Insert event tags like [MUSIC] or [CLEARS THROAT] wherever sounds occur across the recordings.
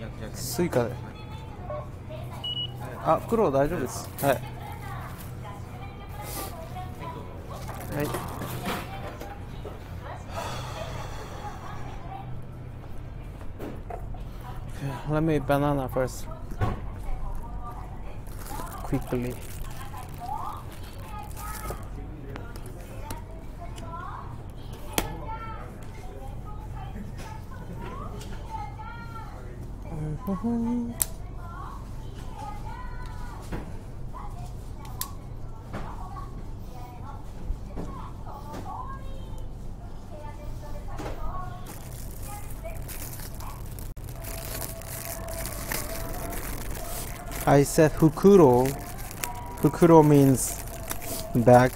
焼き鮭スイカであ黒大丈夫ですはいはい Okay, Let me banana first. Quickly. I said hukuro. Hukuro means bag.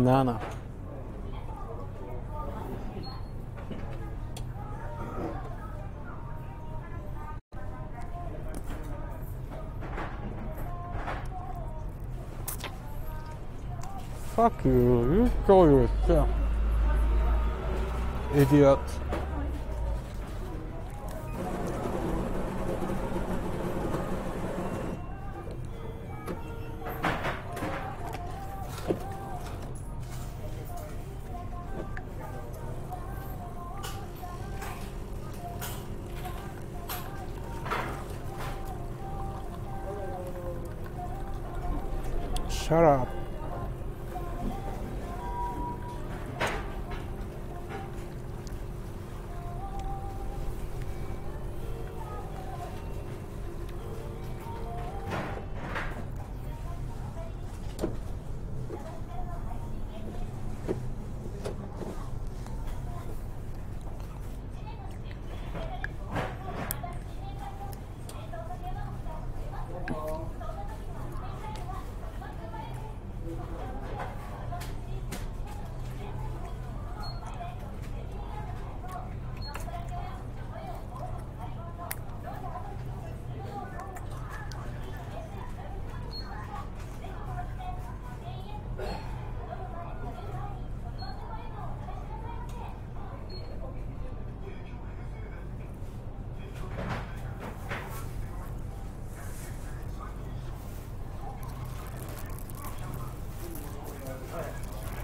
Banana. Fuck you, you show yourself. Idiot.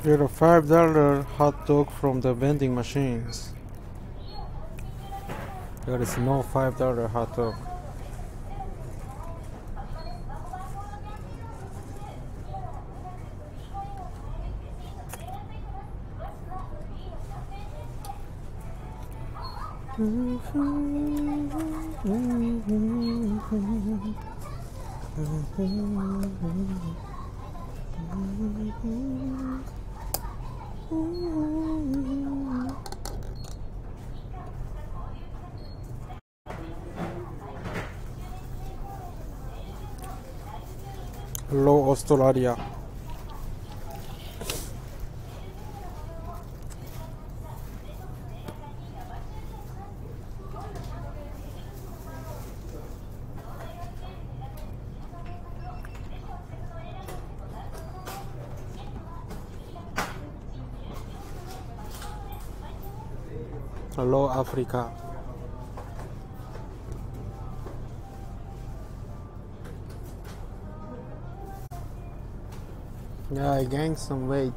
Get a five dollar hot dog from the vending machines. There is no five dollar hot dog. [LAUGHS] Hello, Australia. Hello, Africa. Yeah, I gained some weight.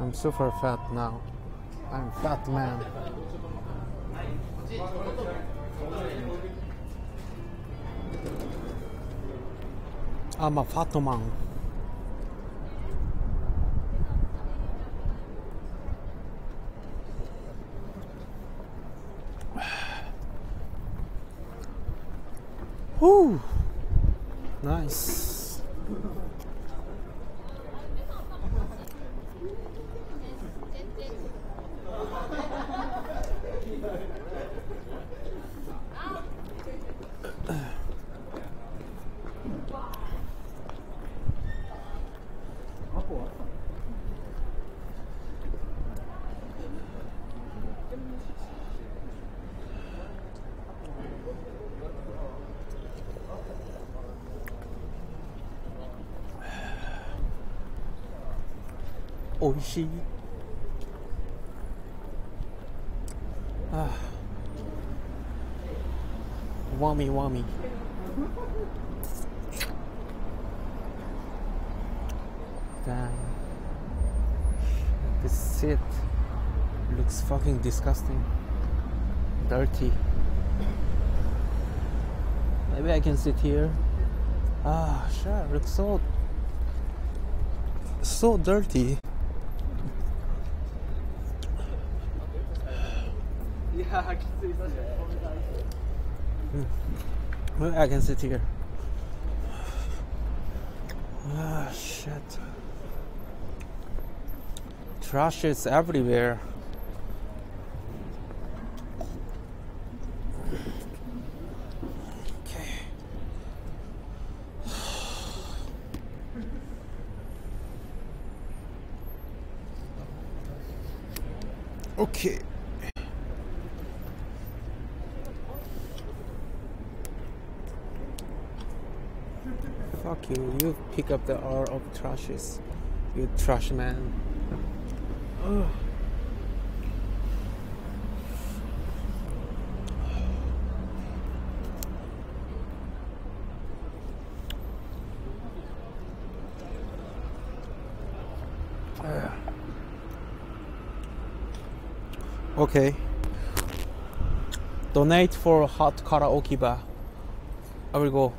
I'm super fat now. I'm fat man. I'm a fat man. Nice. Oishi. Ah. Wummy wummy. Damn. This seat looks fucking disgusting. Dirty. Maybe I can sit here. Ah, sure. Looks so so dirty. I can sit here. Ah, shit. Trash is everywhere. Okay. Okay. Fuck you. You pick up the R of trashes. You trash man. Ugh. [SIGHS] Okay. Donate for hot karaoke bar. I will go.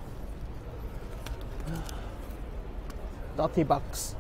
30 bucks.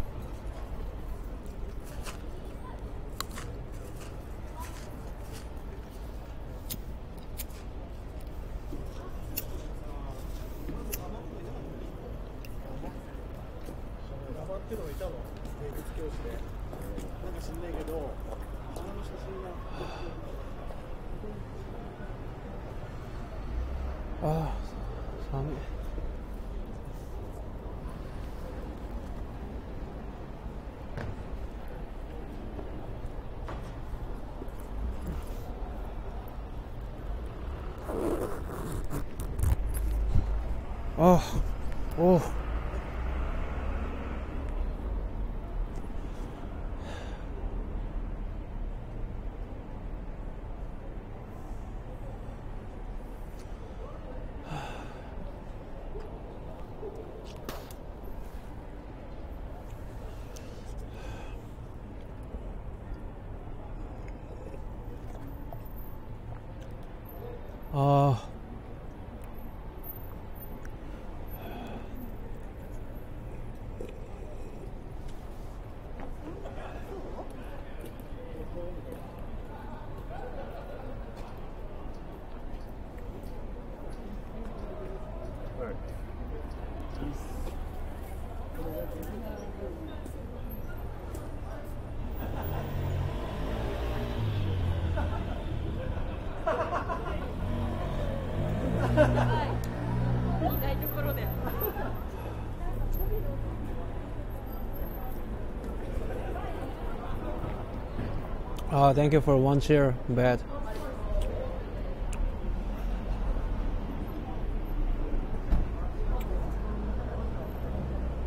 Uh, thank you for one chair bed.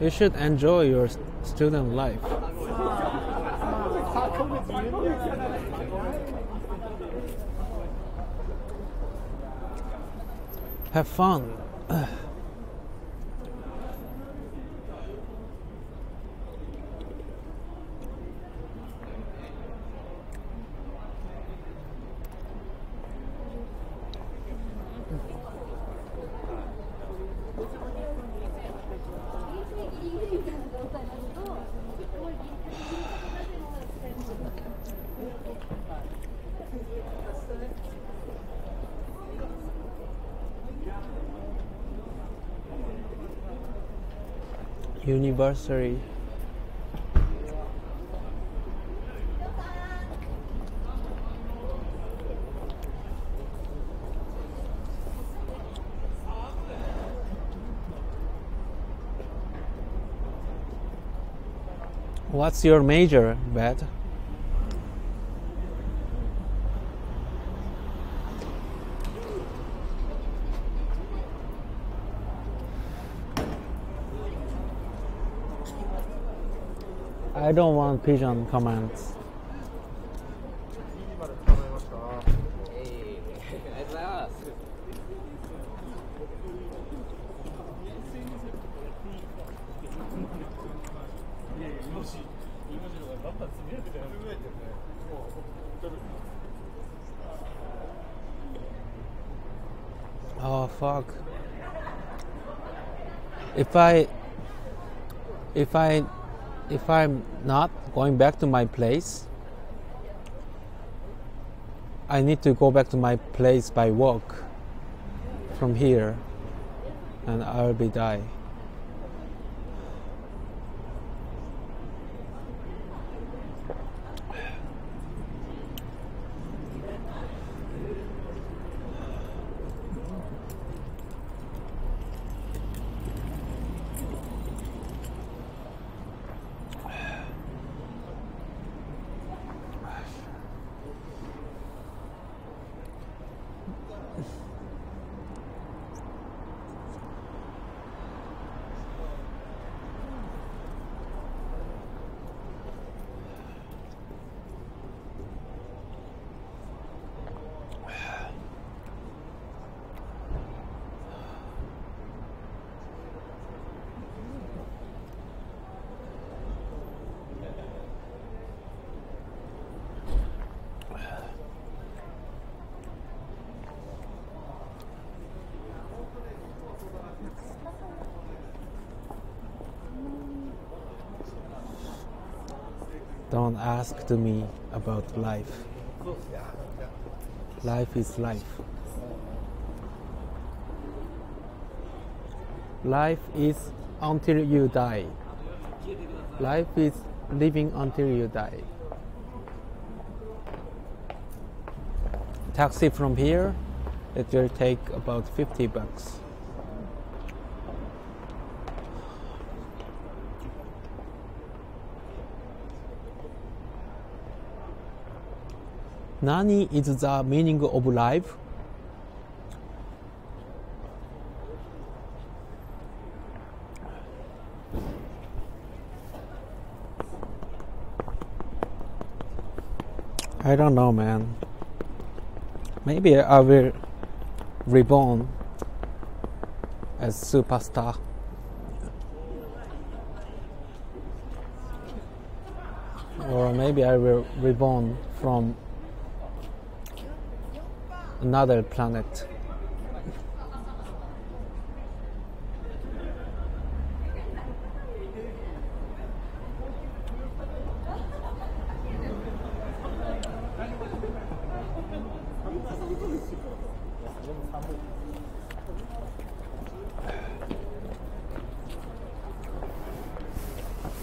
You should enjoy your student life. Have fun. What's your major, Bet? I don't want pigeon comments. Oh fuck. If I if I if I'm not going back to my place I need to go back to my place by walk from here and I'll be die. Don't ask to me about life. Life is life. Life is until you die. Life is living until you die. Taxi from here, it will take about 50 bucks. Nani is the meaning of life? I don't know, man. Maybe I will reborn as superstar. Or maybe I will reborn from another planet.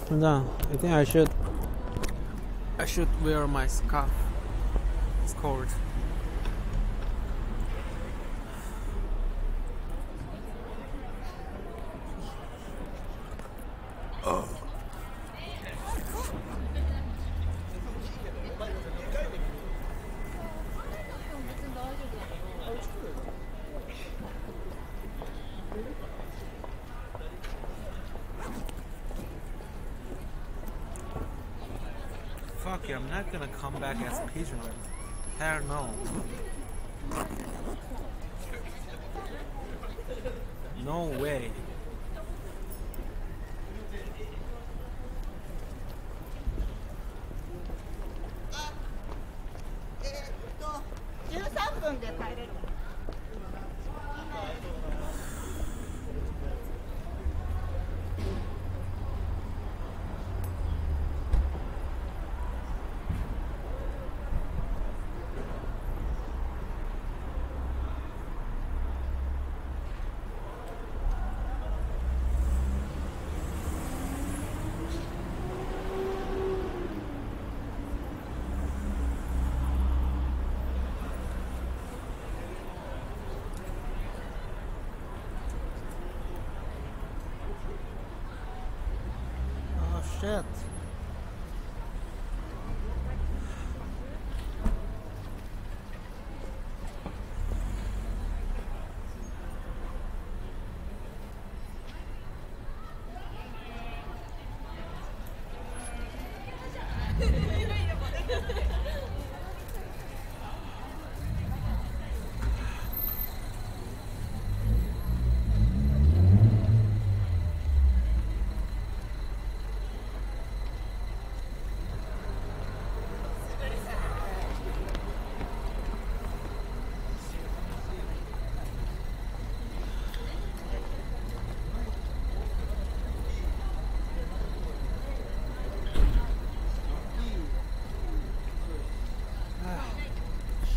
No, I think I should. I should wear my scarf. It's cold. Fuck you, I'm not gonna come back as a pigeon. Hell no. Shit.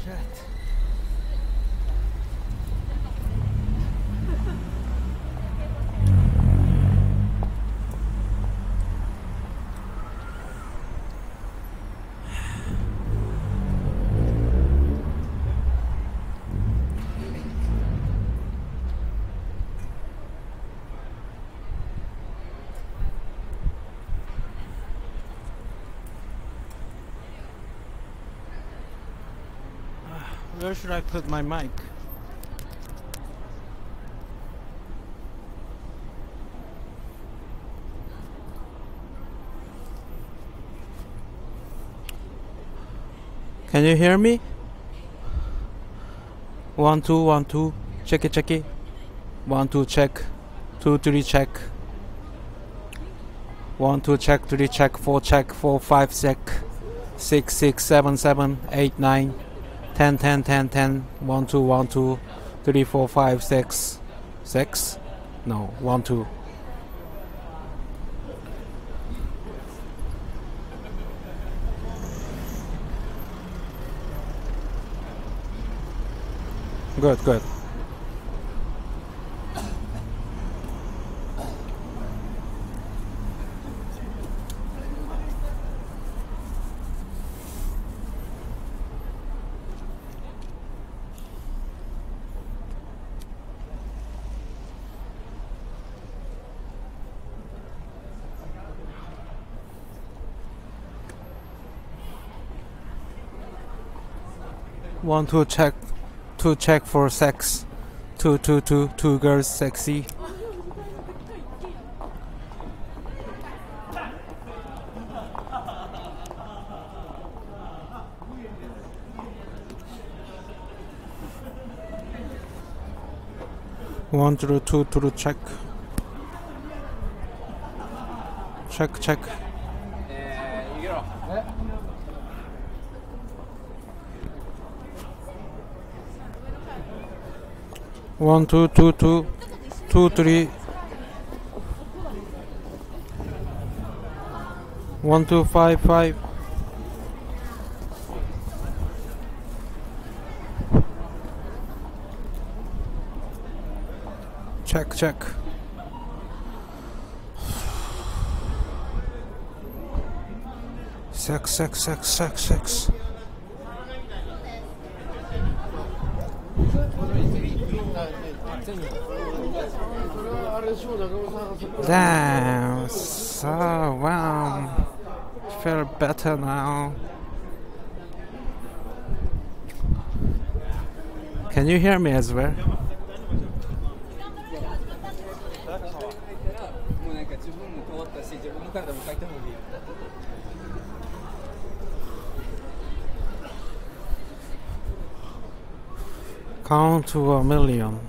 Shit. Where should I put my mic? Can you hear me? One two one two. Check it, check it. One two check. Two three check. One two check. Three check. Four check. Four five check. Six six seven seven eight nine. 10 10 10 10 1 2 1 2 3 4 5 6 6 no 1 2 good good One two check, two check for sex, two two two two girls sexy. One through two through check. Check check. One, two, two, two, two, three. One, two, five, five. Check, check. Sex, sex, sex, sex, sex. Damn, so well. Feel better now. Can you hear me as well? Count to a million.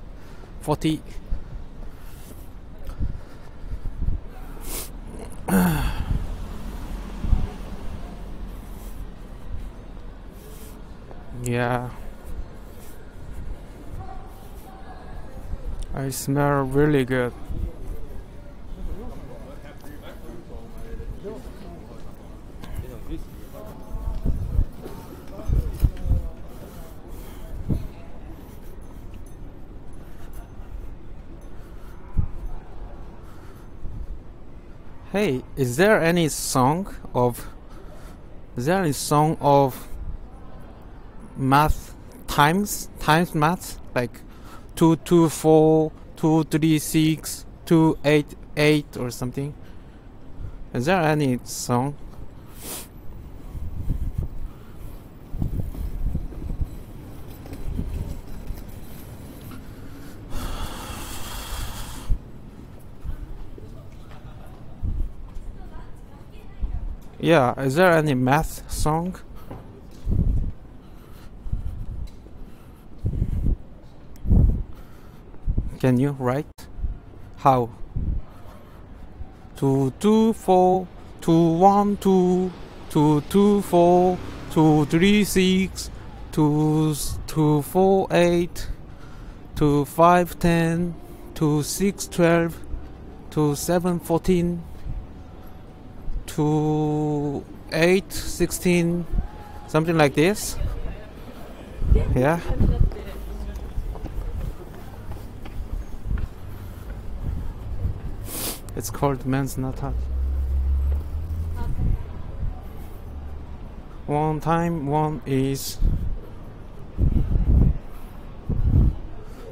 40. yeah. I smell really good. Hey, is there any song of is there any song of math times times math like two two four two three six two eight eight or something? Is there any song? Yeah, is there any math song? Can you write? How? Two two four two one two two two four two three six two two four eight two five ten two six twelve two seven fourteen two eight sixteen something like this. Yeah. It's called men's natat one time one is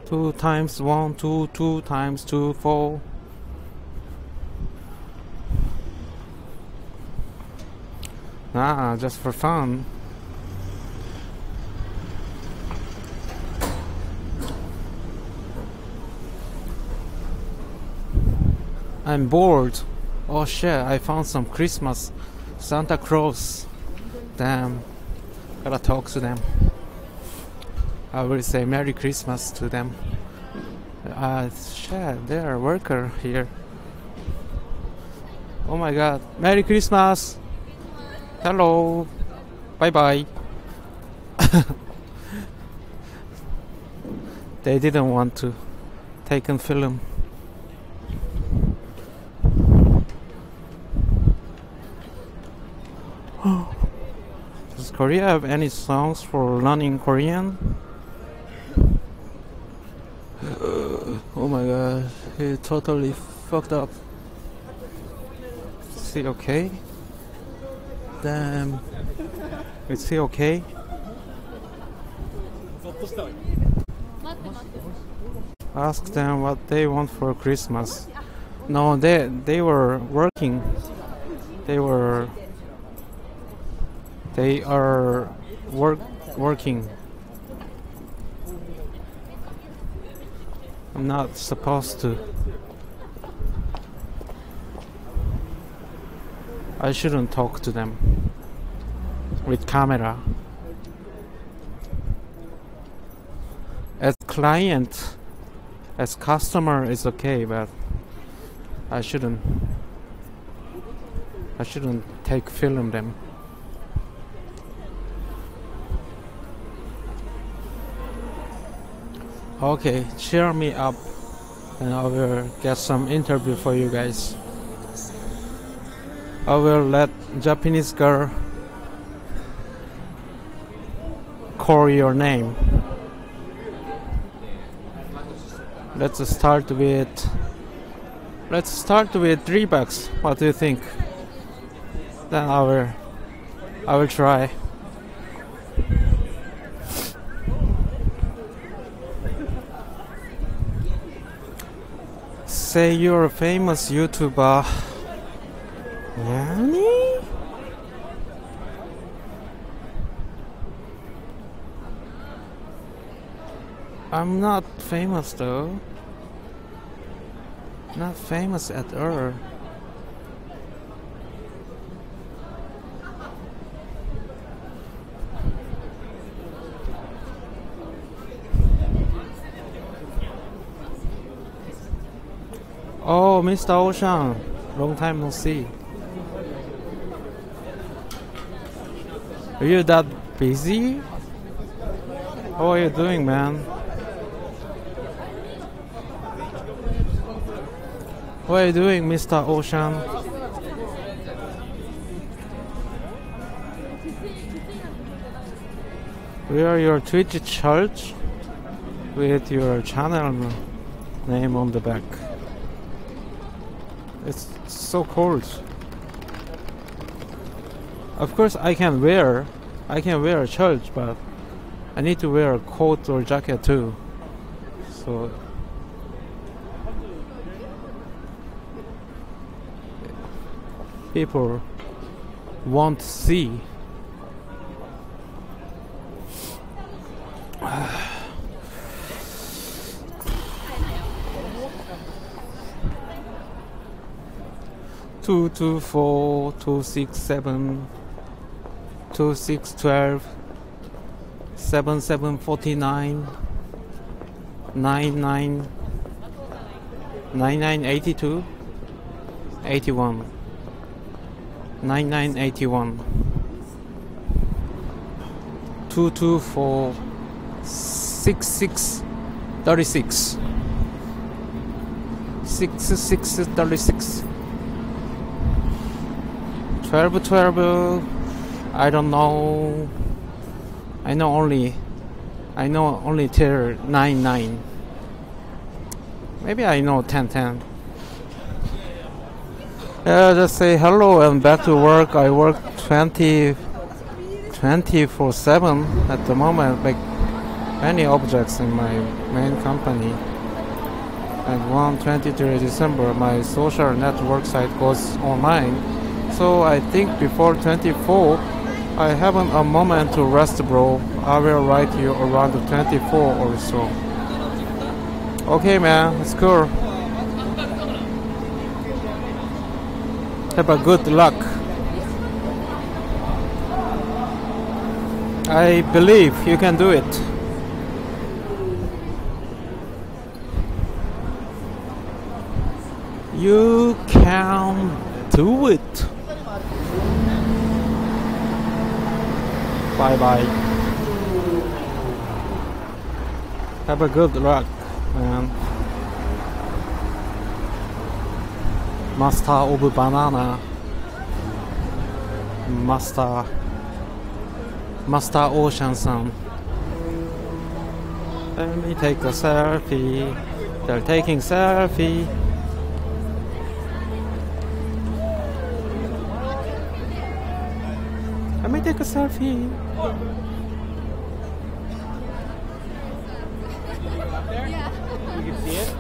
two times one two two times two four Ah, just for fun. I'm bored. Oh shit, I found some Christmas Santa Claus. Damn. Gotta talk to them. I will say Merry Christmas to them. Uh, shit, they're a worker here. Oh my god. Merry Christmas! Hello. Bye bye. [LAUGHS] they didn't want to take and film. [GASPS] Does Korea have any songs for learning Korean? [SIGHS] oh my god, he totally fucked up. Is he okay? um, let's okay. Ask them what they want for Christmas. No, they they were working. They were. They are work working. I'm not supposed to. I shouldn't talk to them with camera. As client, as customer is okay, but I shouldn't. I shouldn't take film them. Okay, cheer me up, and I will get some interview for you guys. I will let Japanese girl call your name. Let's start with let's start with three bucks. What do you think? Then I will I will try. Say you're a famous YouTuber. Nani? I'm not famous though. Not famous at all. Oh, Mr. Ocean, long time no see. Are you that busy? How are you doing, man? What are you doing, Mr. Ocean? We are your Twitch church with your channel name on the back. It's so cold. Of course, I can wear, I can wear a shirt, but I need to wear a coat or jacket too. So people won't see. Two two four two six seven two six twelve seven seven forty nine nine nine nine nine eighty two eighty one 9981 224 6636 6636 12 12 I don't know. I know only I know only till 99 maybe I know 1010 uh, just say hello and back to work. I work 20, 24 7 at the moment, like many objects in my main company. And on 23 December, my social network site goes online. So I think before 24, I haven't a moment to rest, bro. I will write you around 24 or so. Okay, man, it's cool. Have a good luck. I believe you can do it. You can do it. Bye bye. Have a good luck, man. Master of Banana. Master Master Ocean Sun. Let me take a selfie. They're taking selfie. Let me take a selfie. You can see it?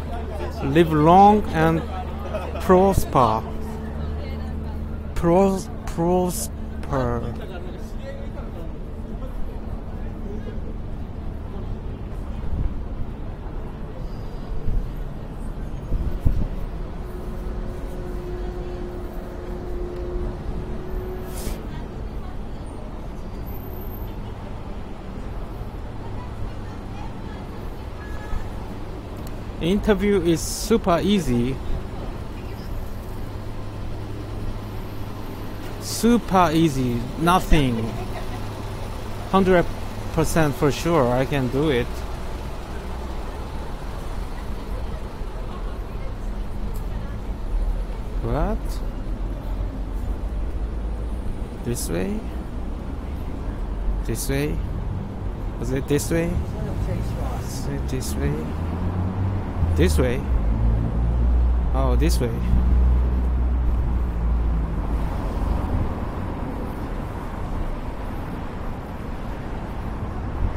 Live long and prosper. Pros, prosper. Interview is super easy super easy nothing. 100% for sure I can do it. What? This way? This way? Is it this way? Is it this way? This way? Oh this way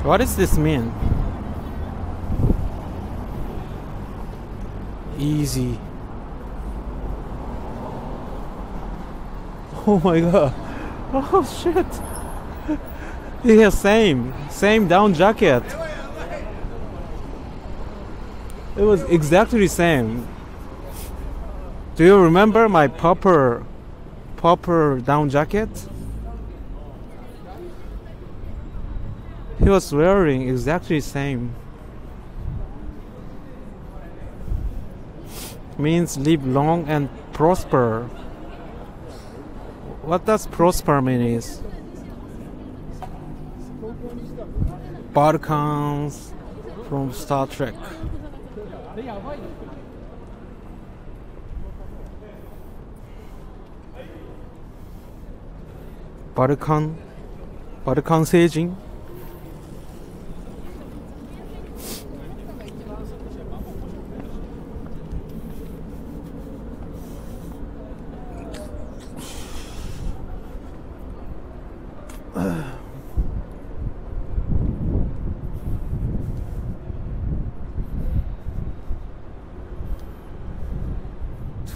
What does this mean? Easy. Oh my god. Oh shit. Yeah, same. Same down jacket. It was exactly the same. Do you remember my popper popper down jacket? He was wearing exactly the same. Means live long and prosper. What does prosper mean is? Vulcans from Star Trek. Vulcan バル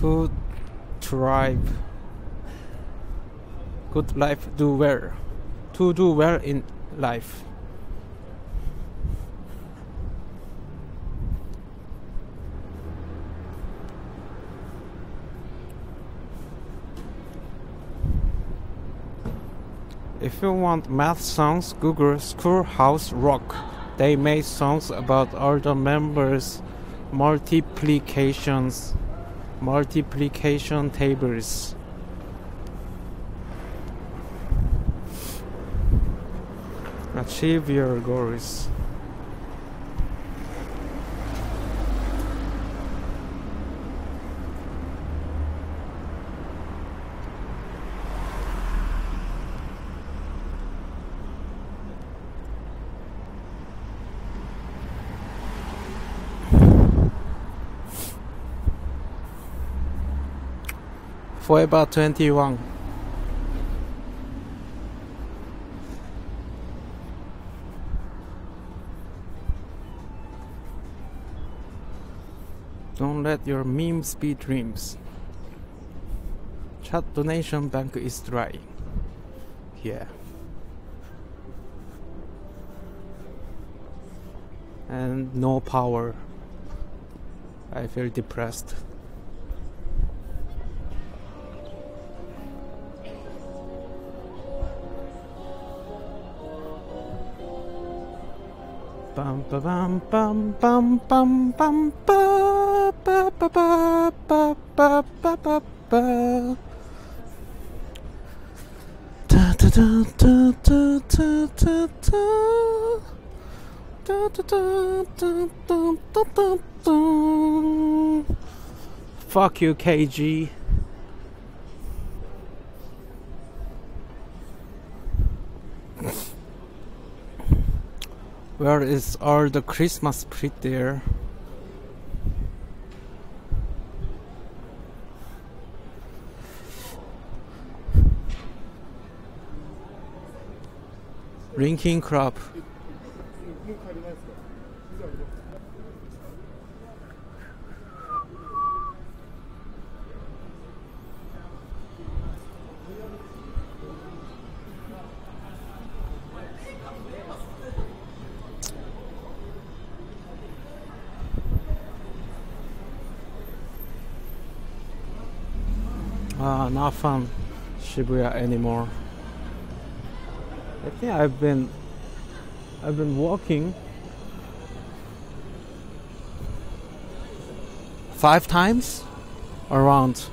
Good thrive. Good life do well. To do well in life. If you want math songs, Google Schoolhouse Rock. They made songs about all the members' multiplications multiplication tables. Achieve your goals. Forever 21. Don't let your memes be dreams. Chat donation bank is dry. Yeah. And no power. I feel depressed. Ba ba ba ba ba ba ba ba ba ba da da da da da da da Da da da da da da da da Fuck you KG Where is all the Christmas spirit there? Linking crop. Shibuya anymore. I think I've been I've been walking five times around.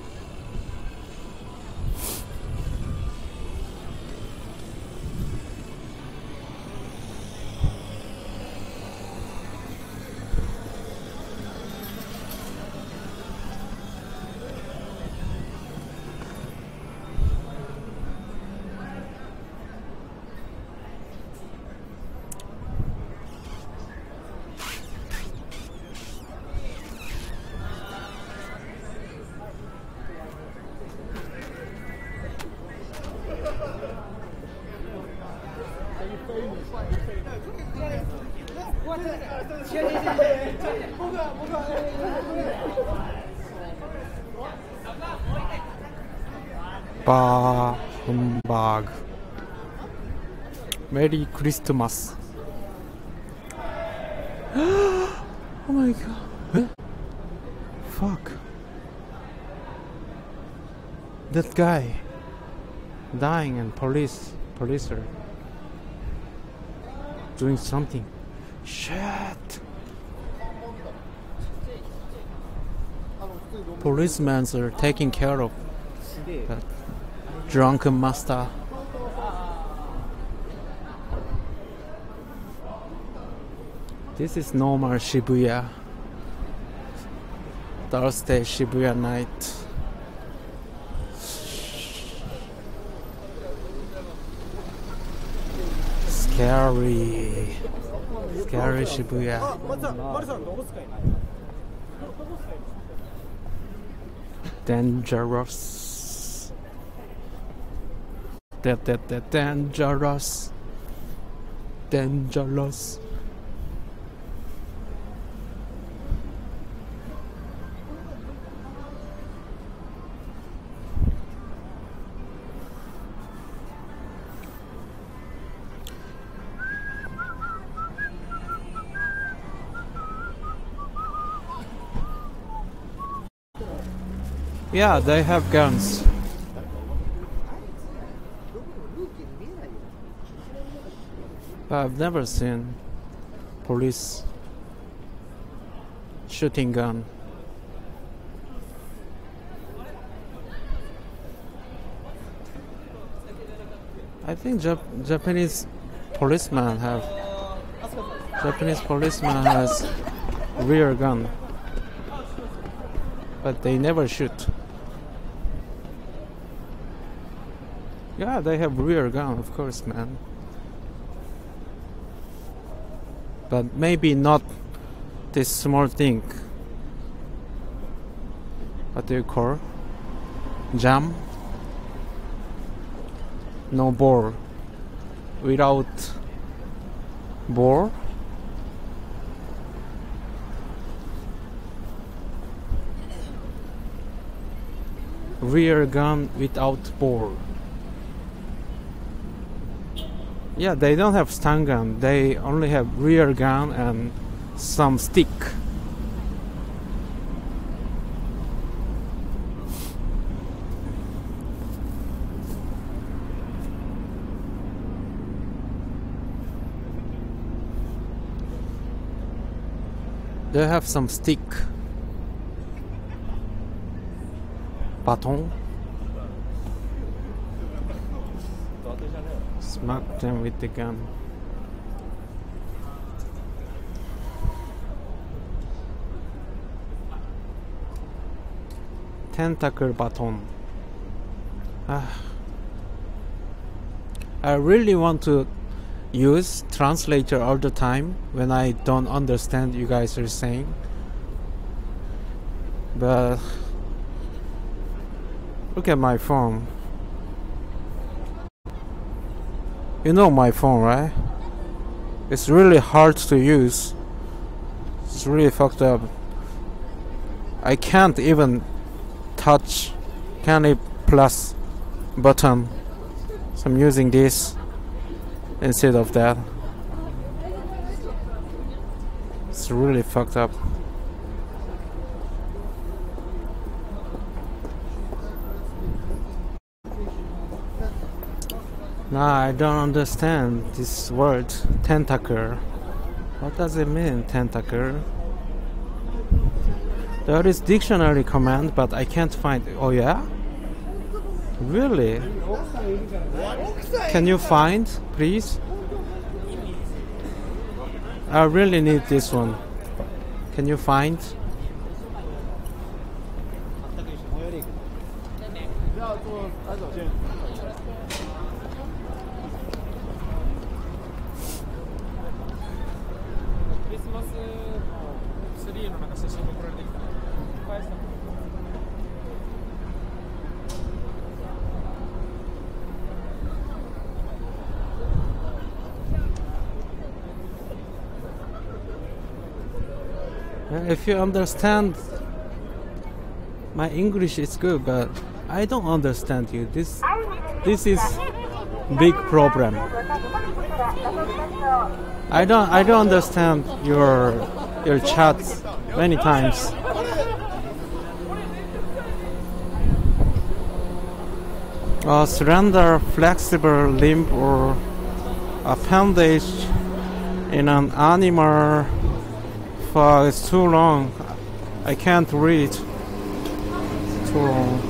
Bah humbug. Merry Christmas. [GASPS] oh my god. Fuck. That guy dying and police police doing something. Shit. Policemen are taking care of that drunken master. This is normal Shibuya. Thursday Shibuya night. Scary. Scary Shibuya. Dangerous. Da, da, da, dangerous. Dangerous. Yeah, they have guns. But I've never seen police shooting gun. I think Jap- Japanese policemen have Japanese policeman has rear gun, but they never shoot. Yeah, they have rear gun, of course, man. But maybe not this small thing. What do you call? Jam? No ball. Without ball? Rear gun without ball. Yeah, they don't have stun gun. They only have rear gun and some stick. They have some stick. Baton. Smack them with the gun. Tentacle baton. Ah. I really want to use translator all the time when I don't understand you guys are saying. But look at my phone. You know my phone, right? It's really hard to use. It's really fucked up. I can't even touch Candy Plus button. So I'm using this instead of that. It's really fucked up. Nah, I don't understand this word tentacle. What does it mean, tentacle? There is dictionary command, but I can't find. Oh yeah, really? Can you find, please? I really need this one. Can you find? If you understand my English is good, but I don't understand you. This this is big problem. I don't I don't understand your your chats many times. A slender, flexible limb or appendage in an animal is too long. I can't read. Too long.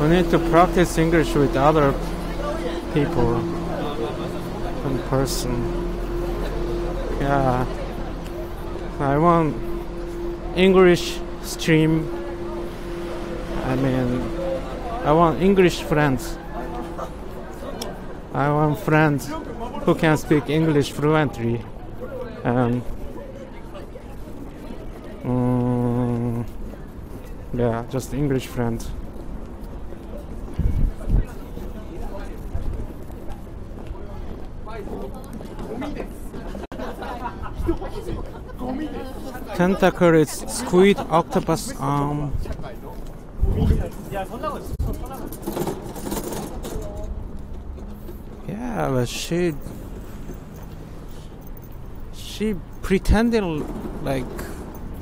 We need to practice English with other people in person. Yeah. I want English stream I I want English friends. I want friends who can speak English fluently. Um, mm, yeah, just English friends. Tentacle is squid octopus arm. Yeah, but she she pretended like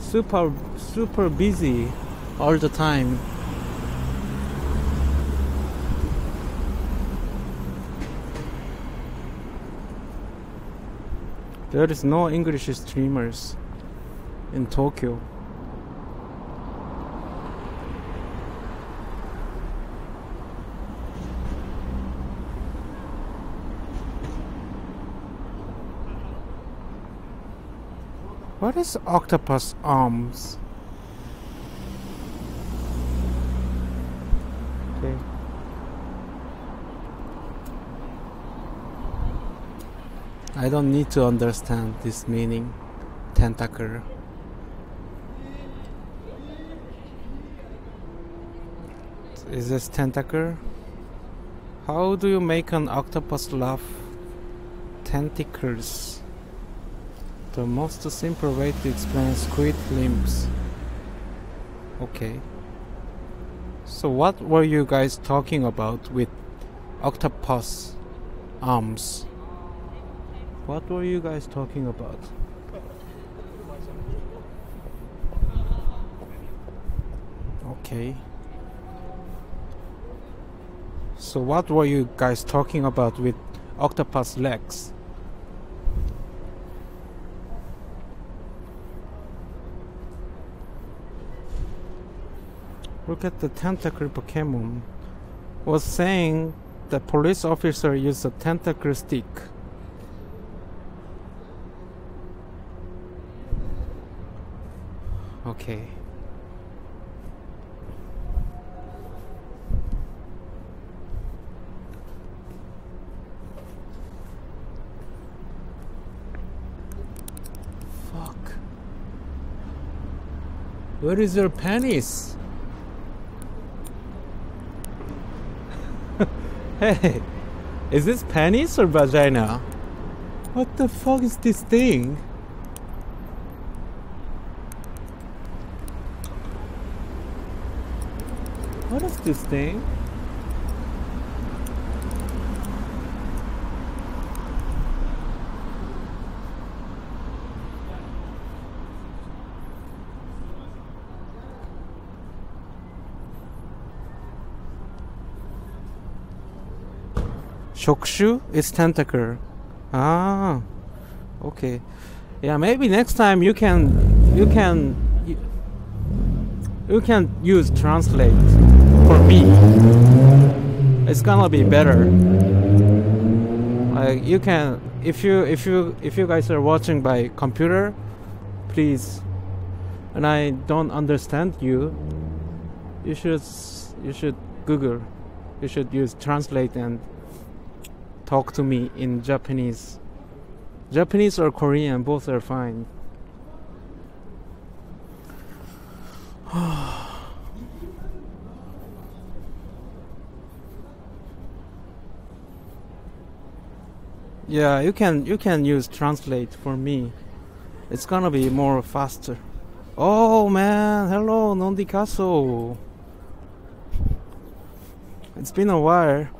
super super busy all the time. There is no English streamers in Tokyo. Is octopus arms? Okay. I don't need to understand this meaning. Tentacle. Is this tentacle? How do you make an octopus laugh? Tentacles. The most simple way to explain squid limbs. Okay. So what were you guys talking about with octopus arms? What were you guys talking about? Okay. So what were you guys talking about with octopus legs? Look at the tentacle Pokemon. Was saying the police officer used a tentacle stick. Okay. Fuck. Where is your penis? Hey, is this penis or vagina? What the fuck is this thing? What is this thing? Shokushu is tentacle. Ah, okay. Yeah, maybe next time you can you can you, you can use translate for me. It's gonna be better. Like you can if you if you if you guys are watching by computer, please. And I don't understand you. You should you should Google. You should use translate and talk to me in Japanese. Japanese or Korean, both are fine. [SIGHS] yeah, you can you can use translate for me. It's gonna be more faster. Oh man, hello Nondikaso. It's been a while.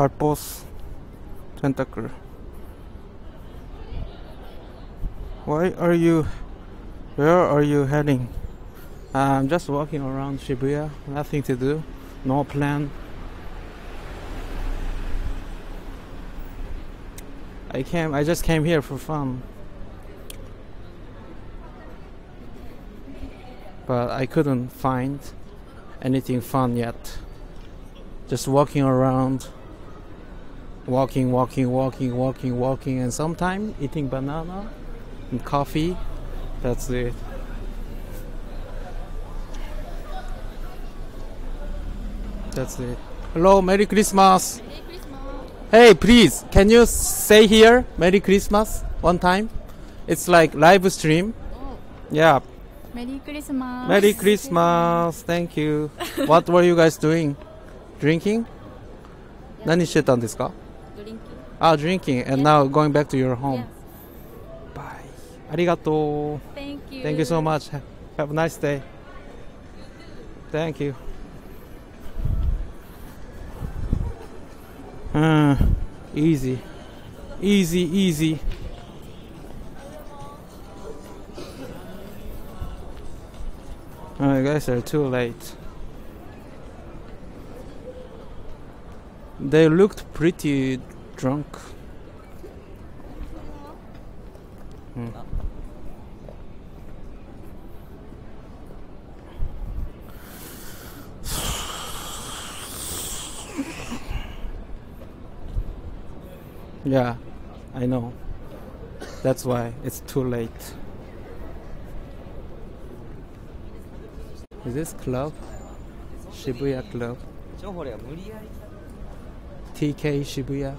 Carpos tentacle. Why are you? Where are you heading? I'm just walking around Shibuya. Nothing to do. No plan. I came. I just came here for fun. But I couldn't find anything fun yet. Just walking around, walking, walking, walking, walking, walking, and sometimes eating banana and coffee. That's it. That's it. Hello, Merry Christmas. Merry Christmas. Hey, please, can you say here Merry Christmas one time? It's like live stream. Oh, Yeah, Merry Christmas. Merry Christmas. Thank you. [LAUGHS] What were you guys doing? Drinking? 何してたんですか drinking. Ah, drinking, and yes. now going back to your home. Yes. Bye. Arigato. Thank you. Thank you so much. [LAUGHS] Have a nice day. Thank you. Uh, easy. Easy, easy. Oh, you guys are too late. They looked pretty drunk. Hmm. Yeah, I know. That's why it's too late. Is this club? Shibuya Club. TK Shibuya.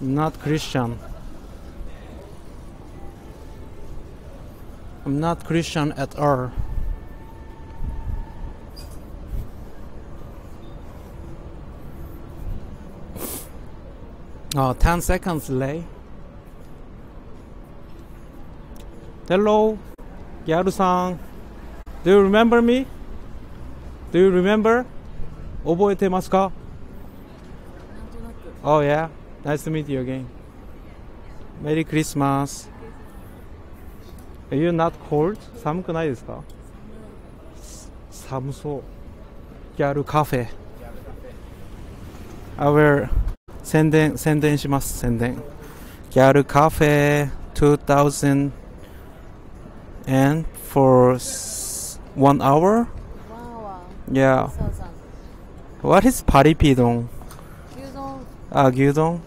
Not Christian. I'm not Christian at all. Oh, 10 seconds delay. Hello, Yaru-san. Do you remember me? Do you remember? 覚えてますか Oh yeah, nice to meet you again. Merry Christmas. Are you not cold? 寒くないですか寒そう。ギャルカフェ。I will 宣伝、宣伝します、宣伝。ギャルカフェ2000 and for s- one hour? Wow. Yeah. 2000. What is paripidong? Gyudon. Ah, gyudon.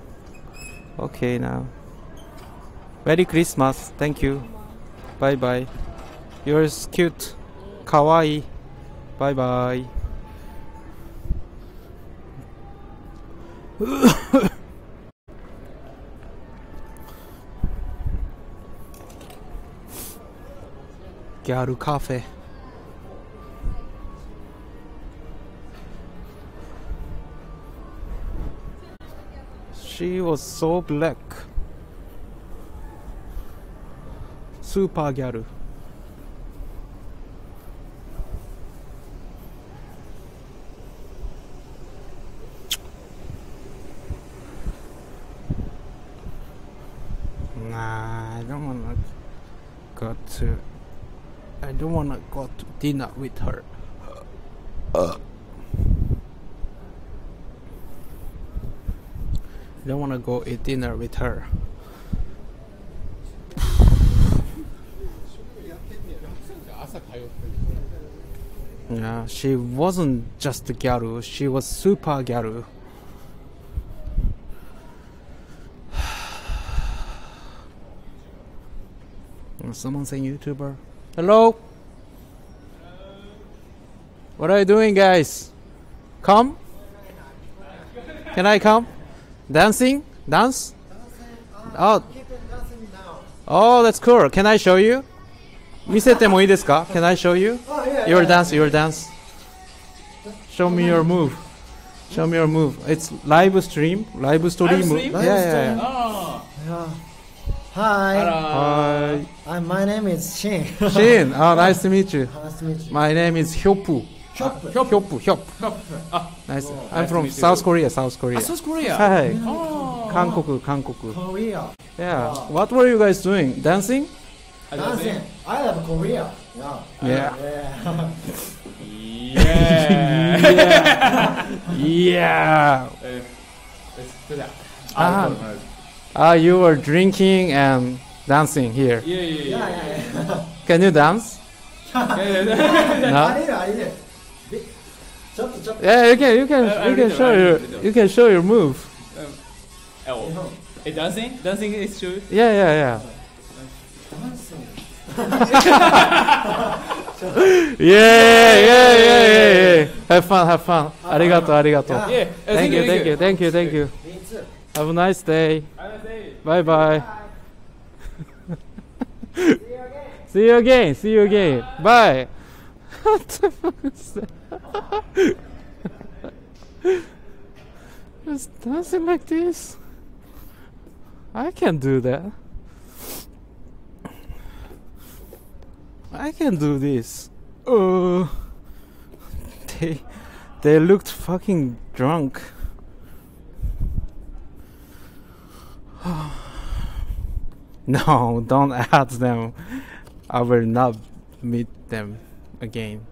Okay now. Merry Christmas. Thank you. Bye bye. You're cute. Kawaii. Bye bye. [COUGHS] Gyaru Cafe. She was so black. Super girl. Nah, I don't wanna go to. I don't wanna go to dinner with her. Uh, I don't wanna go eat dinner with her. Yeah, she wasn't just a gyaru, she was super gyaru. [SIGHS] Someone saying YouTuber. Hello? What are you doing, guys? Come? Can I come? Dancing? Dance? Oh. Oh, that's cool. Can I show you? 見せてもいいですか Can I show you? Your dance, your dance. Show me your move. Show me your move. It's live stream, live stream. stream? Yeah, yeah, yeah. Ah, Hi. Hi. Uh, my name is Shin. Shin. [LAUGHS] Oh, nice to meet you. nice to meet you. My name is Hyopu. Hyop. Hyopu. Hyop. Ah, Nice. I'm nice from South. Korea, South Korea. Ah, South Korea. Hi. Oh. Hankoku, Hankoku. Korea. Yeah. Oh. What were you guys doing? Dancing? Dancing. I love Korea. Yeah. Yeah. Yeah. [LAUGHS] yeah. yeah. yeah. yeah. Ah. ah, you were drinking and dancing here. Yeah, yeah, yeah. yeah, yeah, yeah. Can you dance? [LAUGHS] no? I did, I. Jump, jump. Yeah, you can, you can, uh, you can show your, you can show your move. Um, oh, it dancing, dancing is true. Yeah, yeah, yeah. [LAUGHS] [LAUGHS] yeah, yeah, yeah, yeah, yeah. Have fun, have fun. Arigato, arigato. Yeah. yeah. Thank, you, thank you, thank you, thank you, thank you. Have a nice day. Bye, bye. [LAUGHS] See you again. See you again. Bye. What the fuck is that? Just dancing like this. I can do that. I can do this. Uh, they they looked fucking drunk. [SIGHS] No, don't [LAUGHS] add them. I will not meet them again.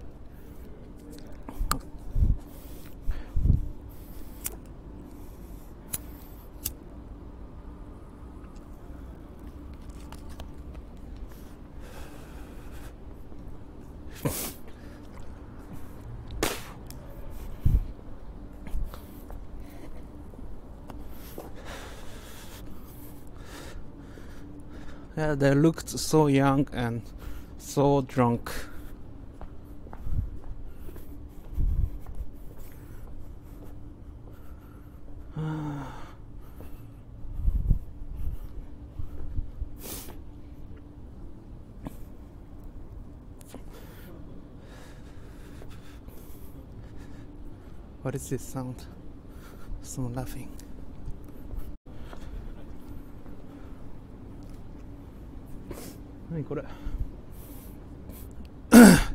Yeah, they looked so young and so drunk. [SIGHS] What is this sound? Someone laughing. WhatDo [COUGHS]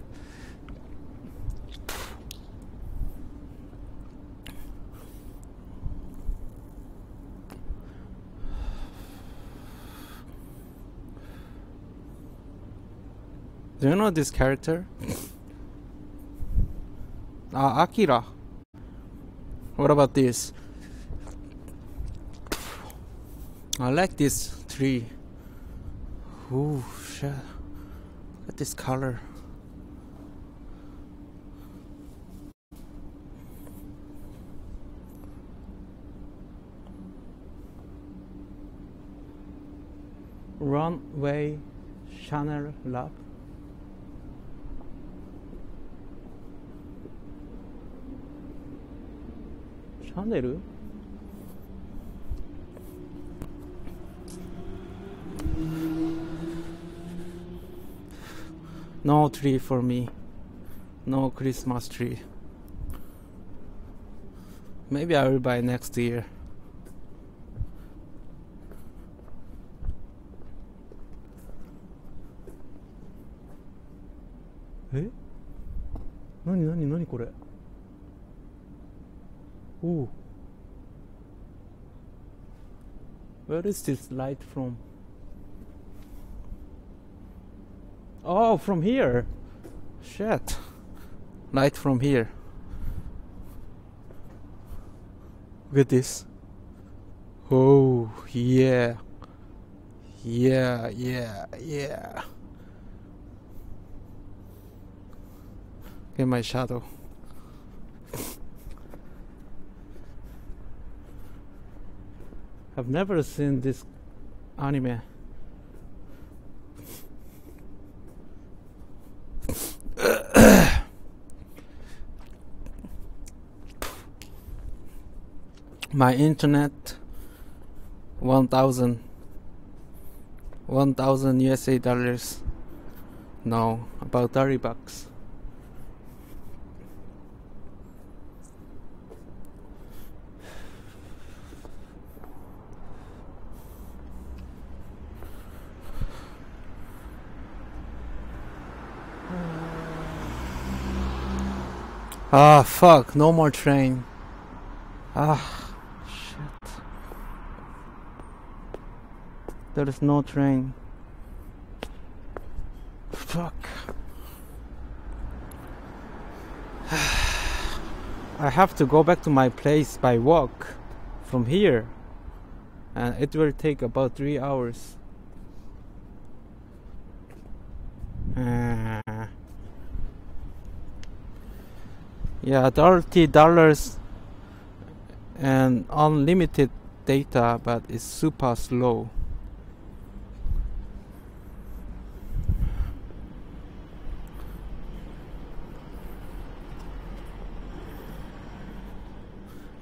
you know this character? Ah, [COUGHS] Akira. What about this? I like this tree. Ooh, shit. Look at this color. Runway Chanel Lab. No tree for me. No Christmas tree. Maybe I will buy next year. Where is this light from? Oh, from here. Shit. Light from here. Look at this. Oh, yeah. Yeah, yeah, yeah. Get my shadow. I've never seen this anime. [COUGHS] My internet 1000 1000 USA dollars. No, about 30 bucks. Ah, fuck, no more train. Ah, shit. There is no train. Fuck. [SIGHS] I have to go back to my place by walk from here. And it will take about three hours. Yeah, thirty dollars and unlimited data, but it's super slow.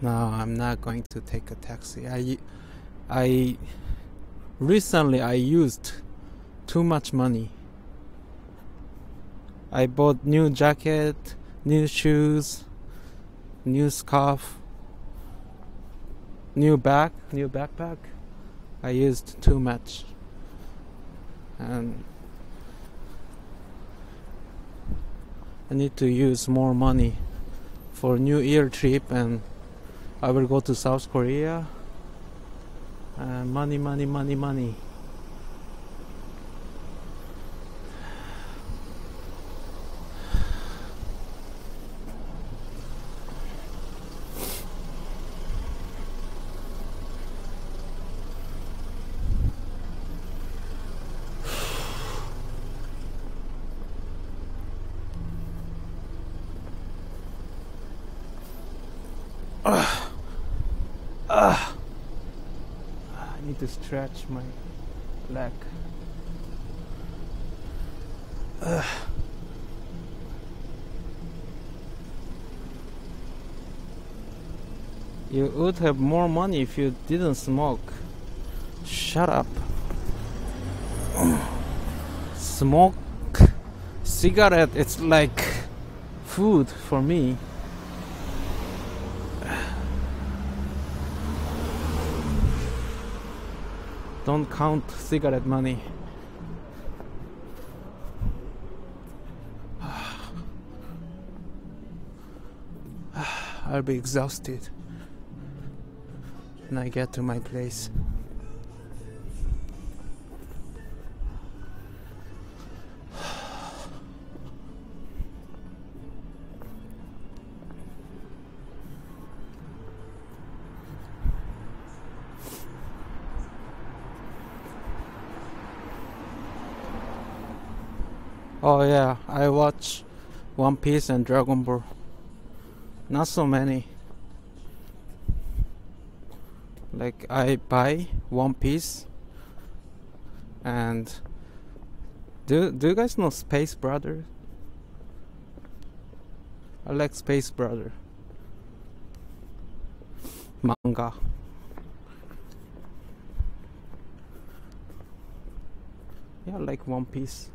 No, I'm not going to take a taxi. I, I recently I used too much money. I bought new jacket, new shoes, new scarf, new bag, new backpack. I used too much. And I need to use more money for New Year trip and I will go to South Korea. Money, money, money, money. Stretch my leg. You would have more money if you didn't smoke. Shut up. Smoke cigarette, it's like food for me. Don't count cigarette money. [SIGHS] I'll be exhausted when I get to my place. Yeah, I watch One Piece and Dragon Ball. Not so many. Like I buy One Piece and do do you guys know Space Brother? I like Space Brother manga. Yeah, I like One Piece.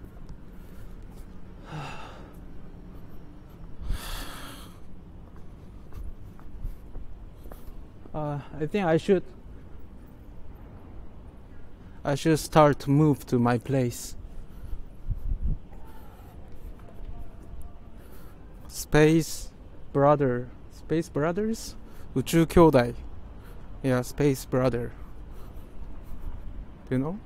Uh, I think I should. I should start to move to my place. Space brother, Space Brothers, 宇宙兄弟. Yeah, Space Brother. You know?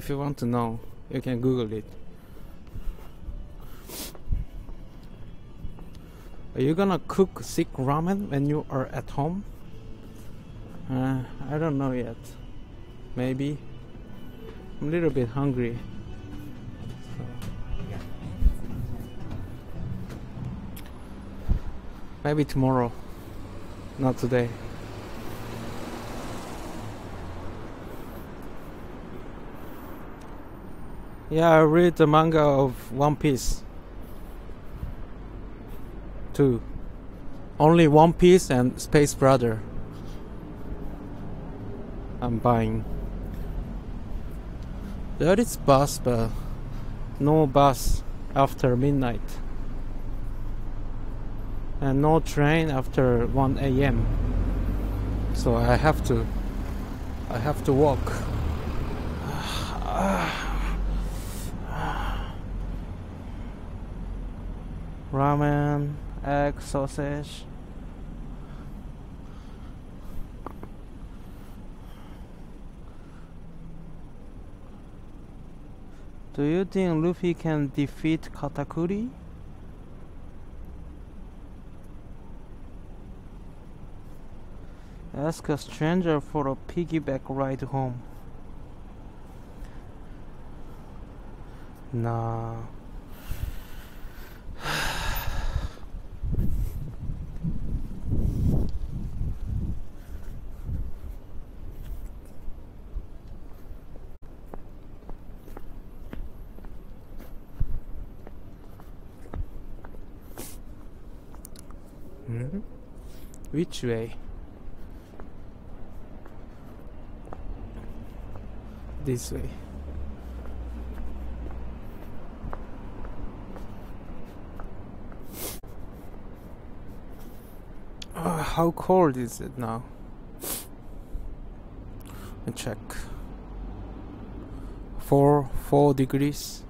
If you want to know, you can Google it. Are you gonna cook sick ramen when you are at home? Uh, I don't know yet. Maybe. I'm a little bit hungry. Maybe tomorrow, not today. Yeah, I read the manga of One Piece. Two. Only One Piece and Space Brother. I'm buying. There is bus, but no bus after midnight. And no train after 1 a.m. So I have to I have to walk. Ramen, egg, sausage. Do you think Luffy can defeat Katakuri? Ask a stranger for a piggyback ride home. Nah. Hmm? Which way? This way. Uh, how cold is it now? Let check. Four four degrees.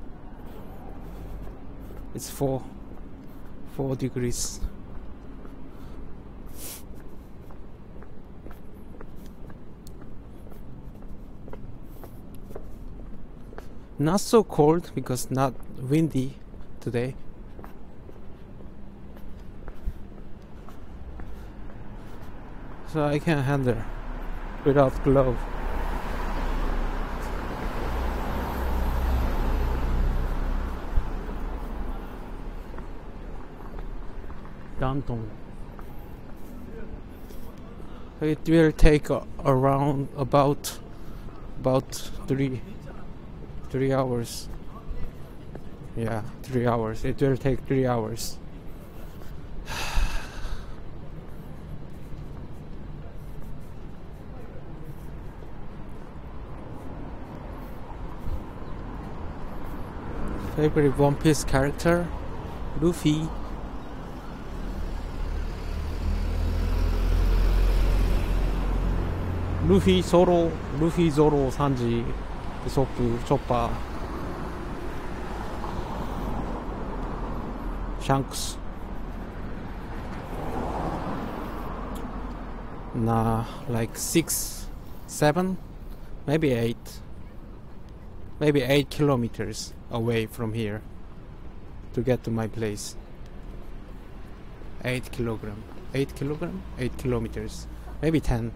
It's four four degrees. Not so cold because not windy today. So I can handle without glove. Danton. It will take around about about three three hours. Yeah, three hours. It will take three hours. [SIGHS] Favorite One Piece character? Luffy. Luffy, Zoro, Luffy, Zoro, Sanji, Usopp, Chopper, Shanks. Nah, like six, seven, maybe eight, maybe eight kilometers away from here to get to my place. Eight kilogram, eight kilogram, eight kilometers, maybe ten.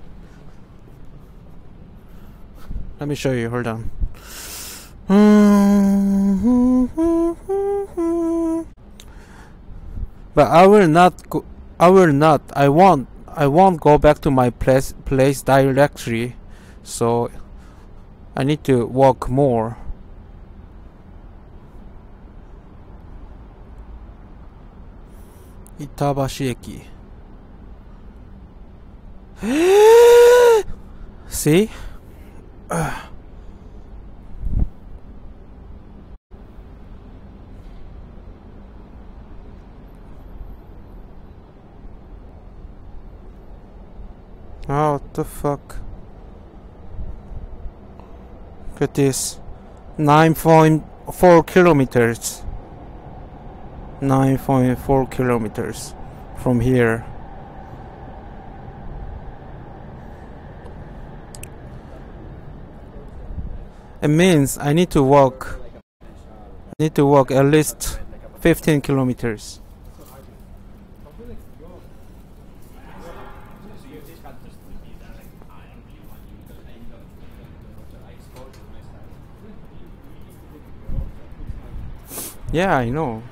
Let me show you. Hold on. But I will not go. I will not. I won't. I won't go back to my place place directly. So I need to walk more. Itabashi eki. [GASPS] See? Oh, what the fuck? Look at this. 9.4 kilometers. 9.4 kilometers from here. It means I need to walk. I need to walk at least 15 kilometers. Yeah, I know.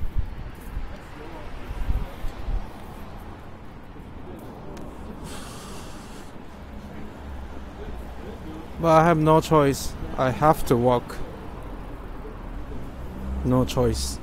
But I have no choice. I have to walk. No choice.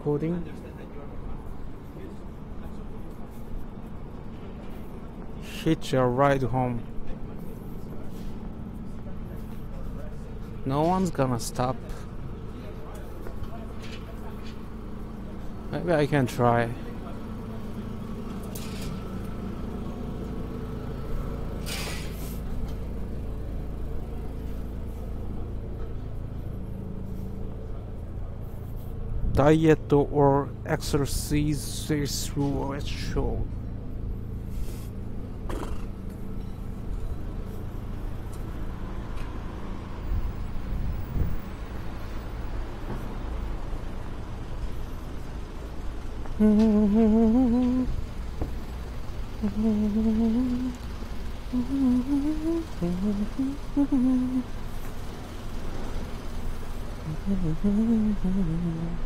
Recording. Hitch a ride home. No one's gonna stop. Maybe I can try. Diet or exercise a show.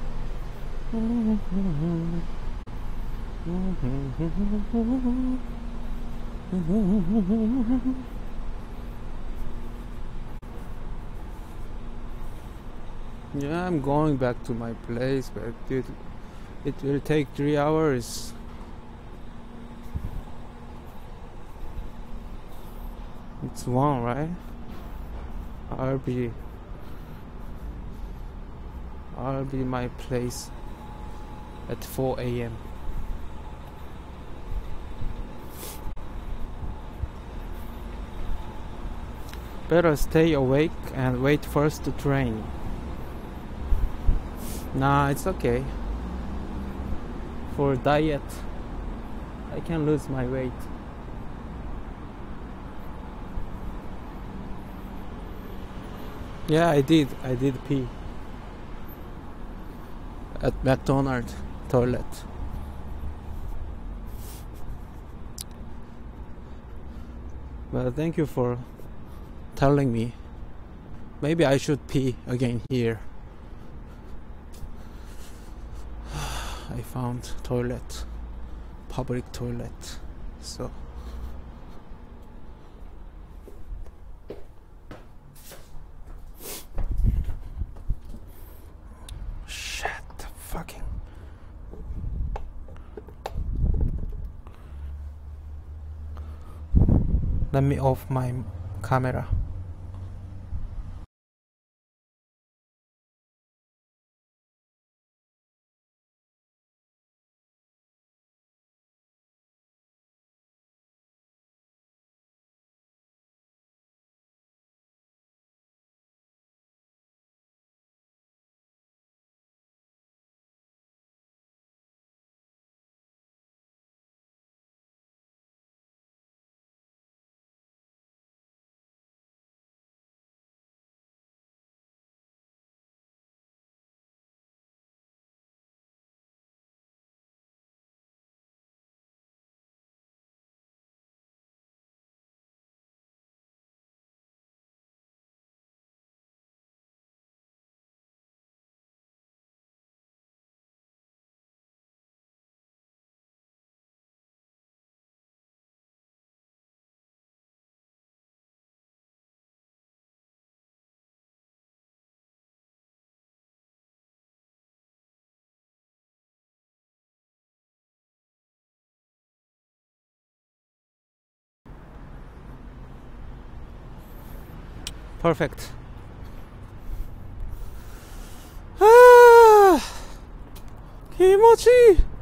[LAUGHS] Yeah, I'm going back to my place, but dude, it will take three hours. It's one, right? I'll be I'll be my place at 4 a.m. Better stay awake and wait first to train. Nah, it's okay. For diet, I can lose my weight. Yeah, I did. I did pee at McDonald's toilet. But thank you for telling me. Maybe I should pee again here. [SIGHS] I found toilet, public toilet. So shit, fucking. Let me off my camera. Perfect. Ah, 気持ちいい。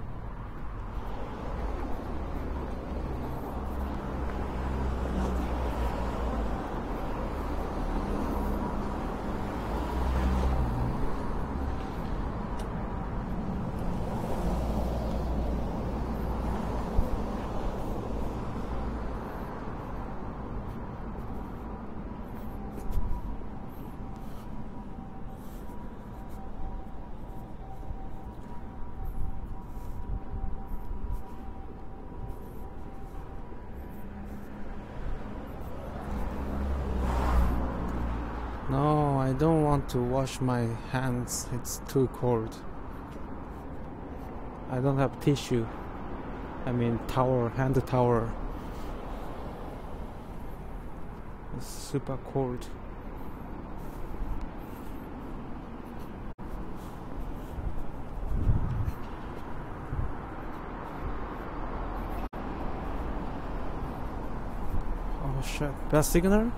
want to wash my hands. It's too cold. I don't have tissue. I mean towel, hand towel. It's super cold. Oh shit. Bad signal?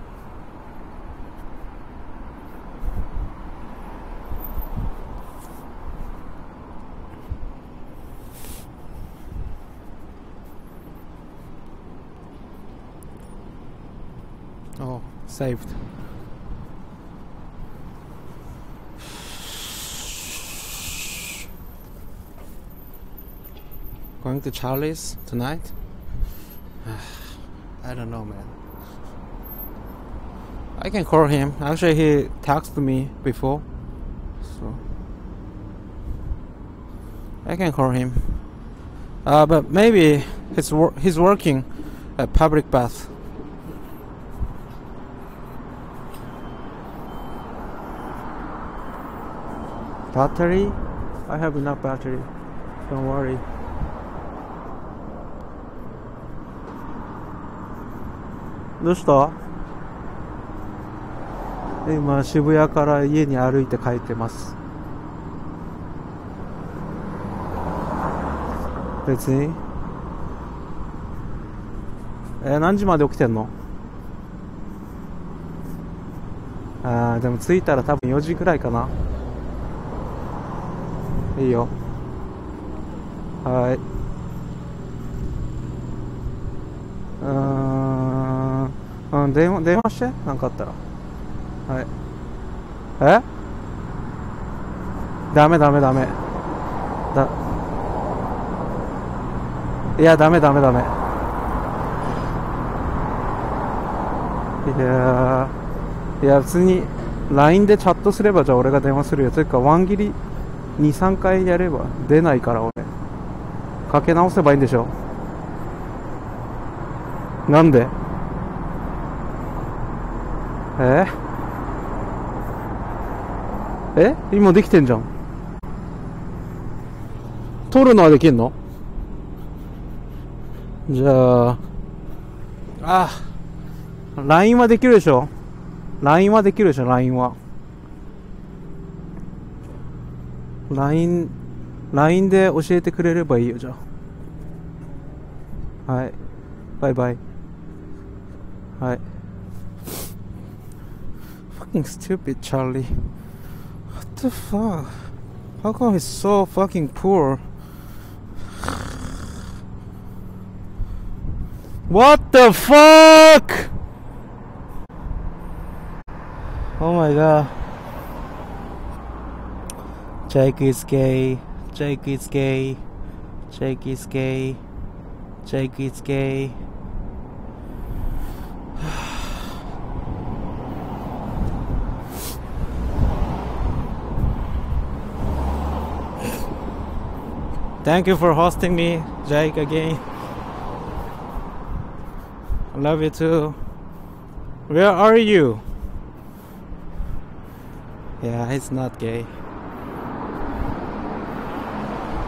Oh, saved. Going to Charlie's tonight? [SIGHS] I don't know, man. I can call him. Actually, he texted me before, so I can call him. Uh, but maybe he's wor- he's working at public bath. Battery? I have enough battery. Don't worry. どうした今渋谷から家に歩いて帰ってます別にえー何時まで起きてんの？あーでも着いたら多分4時くらいかないいよ。はい。うん。電話電話して。なんかあったら。はい。え？ダメダメダメ。だ。いやダメダメダメ。いやー。いや普通に LINE でチャットすればじゃあ俺が電話するよ。というかワン切り23回やれば出ないから俺。かけ直せばいいんでしょ。なんで？え？え？今できてんじゃん。取るのはできんの？じゃああ LINE はできるでしょ。LINE はできるでしょ LINE は。LINE LINE で教えてくれればいいよじゃあはいバイバイはい Fucking stupid Charlie What the fuck How come he's so fucking poor What the fuck Oh my god Jake is gay. Jake is gay. Jake is gay. Jake is gay. Thank you for hosting me, Jake, again. I love you too. Where are you? Yeah, he's not gay.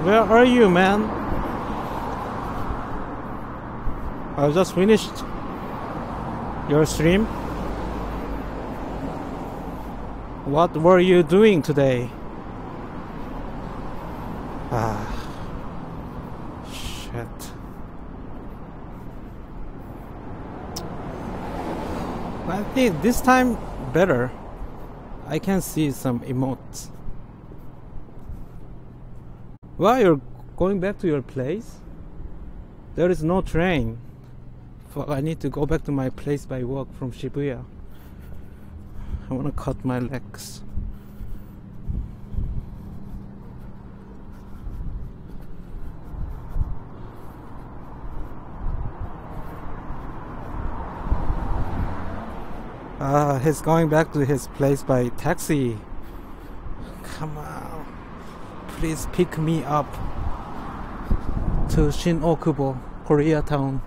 Where are you, man? I just finished your stream. What were you doing today? Ah, shit. I think this time better. I can see some emotes. Well, you're going back to your place? There is no train. Fuck, I need to go back to my place by walk from Shibuya. I wanna cut my legs. Ah, he's going back to his place by taxi. Come on. Please pick me up to Shin Okubo, Koreatown.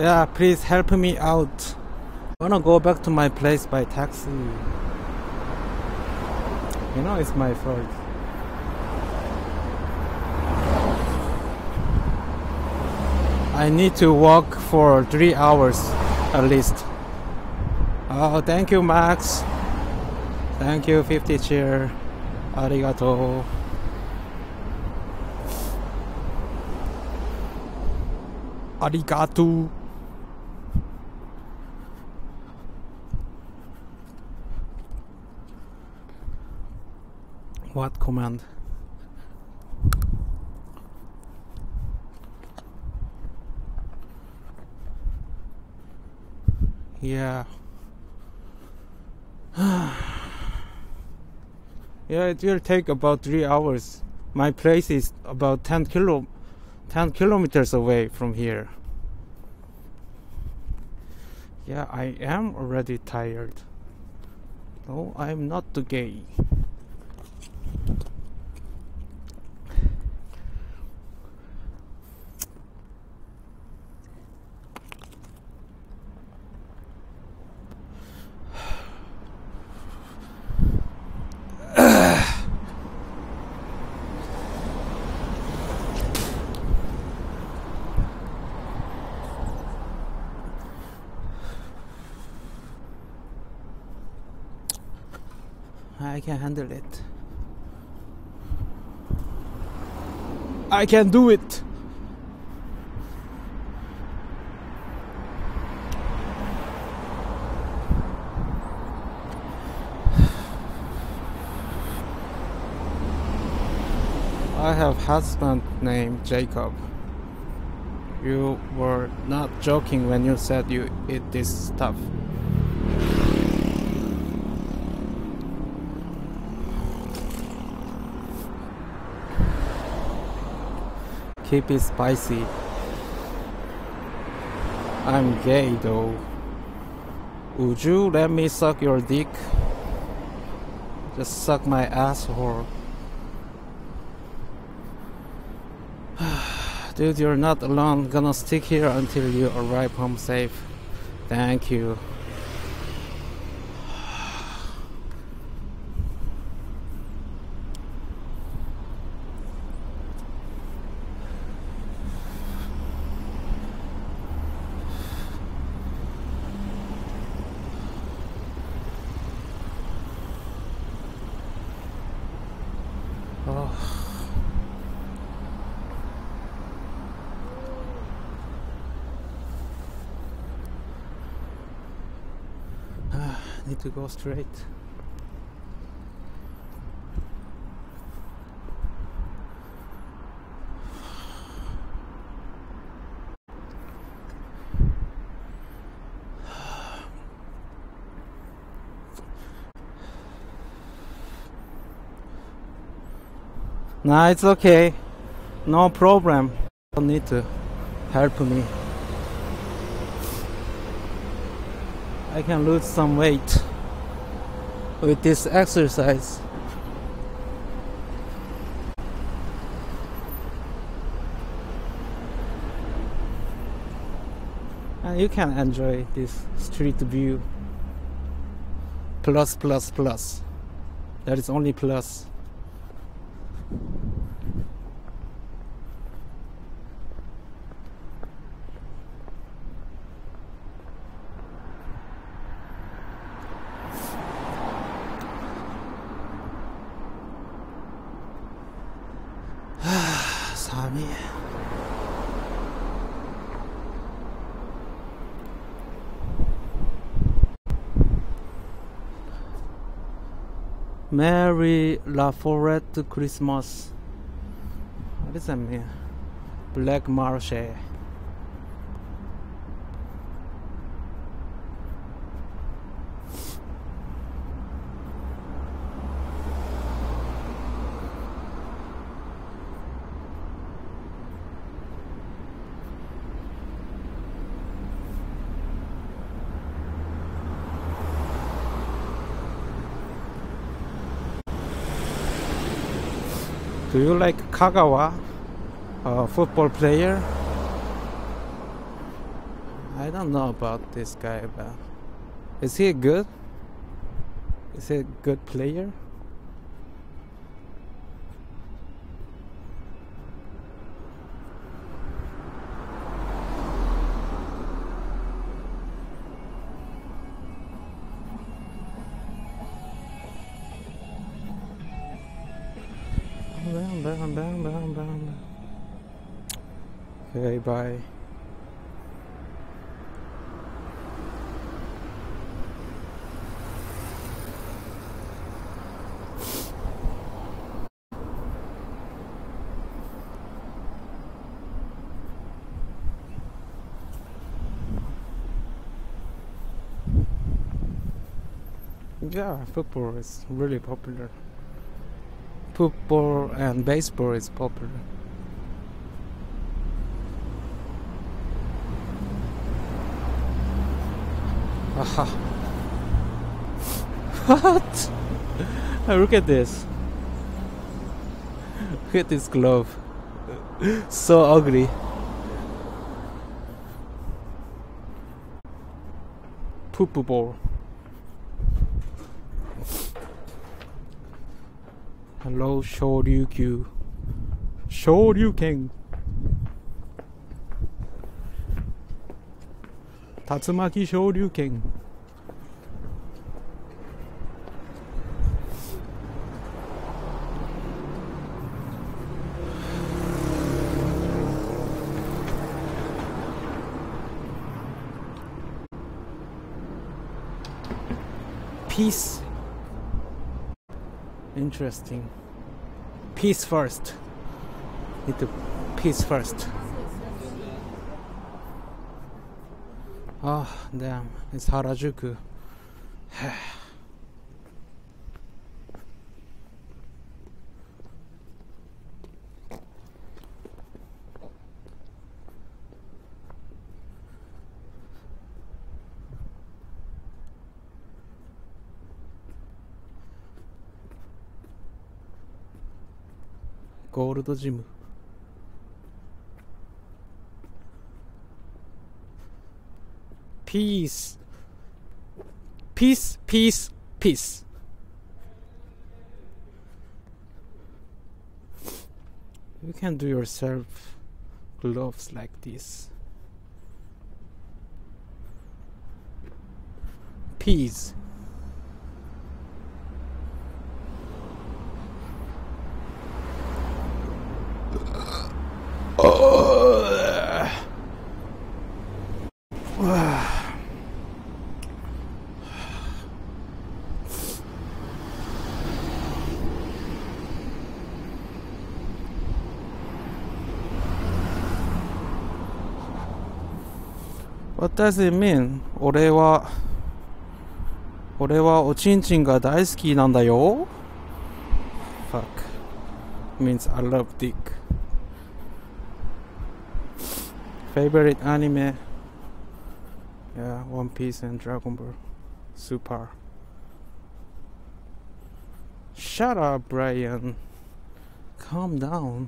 Yeah, please help me out. I wanna go back to my place by taxi. You know, it's my fault. I need to walk for three hours at least. Oh, thank you, Max. Thank you, 50 chair. Arigato. Arigato. What command? Yeah. [SIGHS] yeah, it will take about three hours. My place is about 10 kilo, 10 kilometers away from here. Yeah, I am already tired. No, I'm not gay. I can handle it. I can do it. I have husband named Jacob. You were not joking when you said you eat this stuff. Keep it spicy. I'm gay though. Would you let me suck your dick? Just suck my asshole. [SIGHS] Dude, you're not alone. Gonna stick here until you arrive home safe. Thank you. To go straight. Nah, it's okay. No problem. Don't need to help me. I can lose some weight with this exercise. And you can enjoy this street view. Plus, plus, plus. That is only plus. Mary Laforet Christmas. What does that mean? Black Marche. Do you like Kagawa, a football player? I don't know about this guy, but is he good? Is he a good player? Bye. Yeah, football is really popular. Football and baseball is popular. What? Look at this. Look at this glove. so ugly. Poop ball. Hello, Shoryukyu. Shoryuken. Tatsumaki Shoryuken. Peace. Interesting. Peace first. Need to peace first. Oh, damn. It's Harajuku. Gold Gym. Peace. Peace, peace, peace. You can do yourself gloves like this. Peace. What does it mean? 俺は俺はおちんちんが大好きなんだよ Fuck means I love dick Favorite anime Yeah, One Piece and Dragon Ball Super Shut up Brian Calm down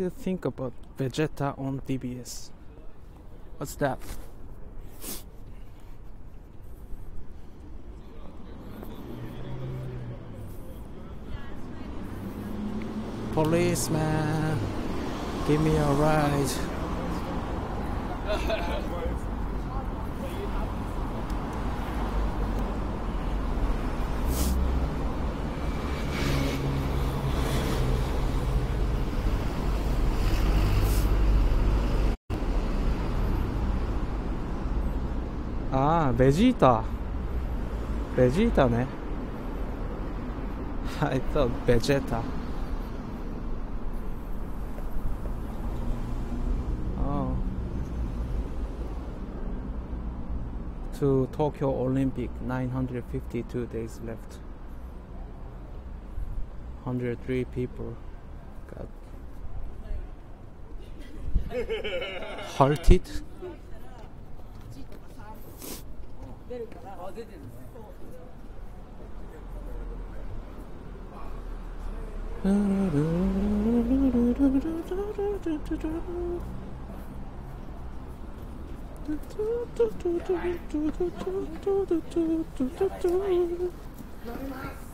Do you think about Vegeta on DBS? What's that? Policeman, give me a ride. [LAUGHS] ああベジータベジータね I thought Vegeta oh to Tokyo Olympic 952 days left 103 people got [LAUGHS] 出るから。あ出てるね。ルルルルルルルルルルルルルルルル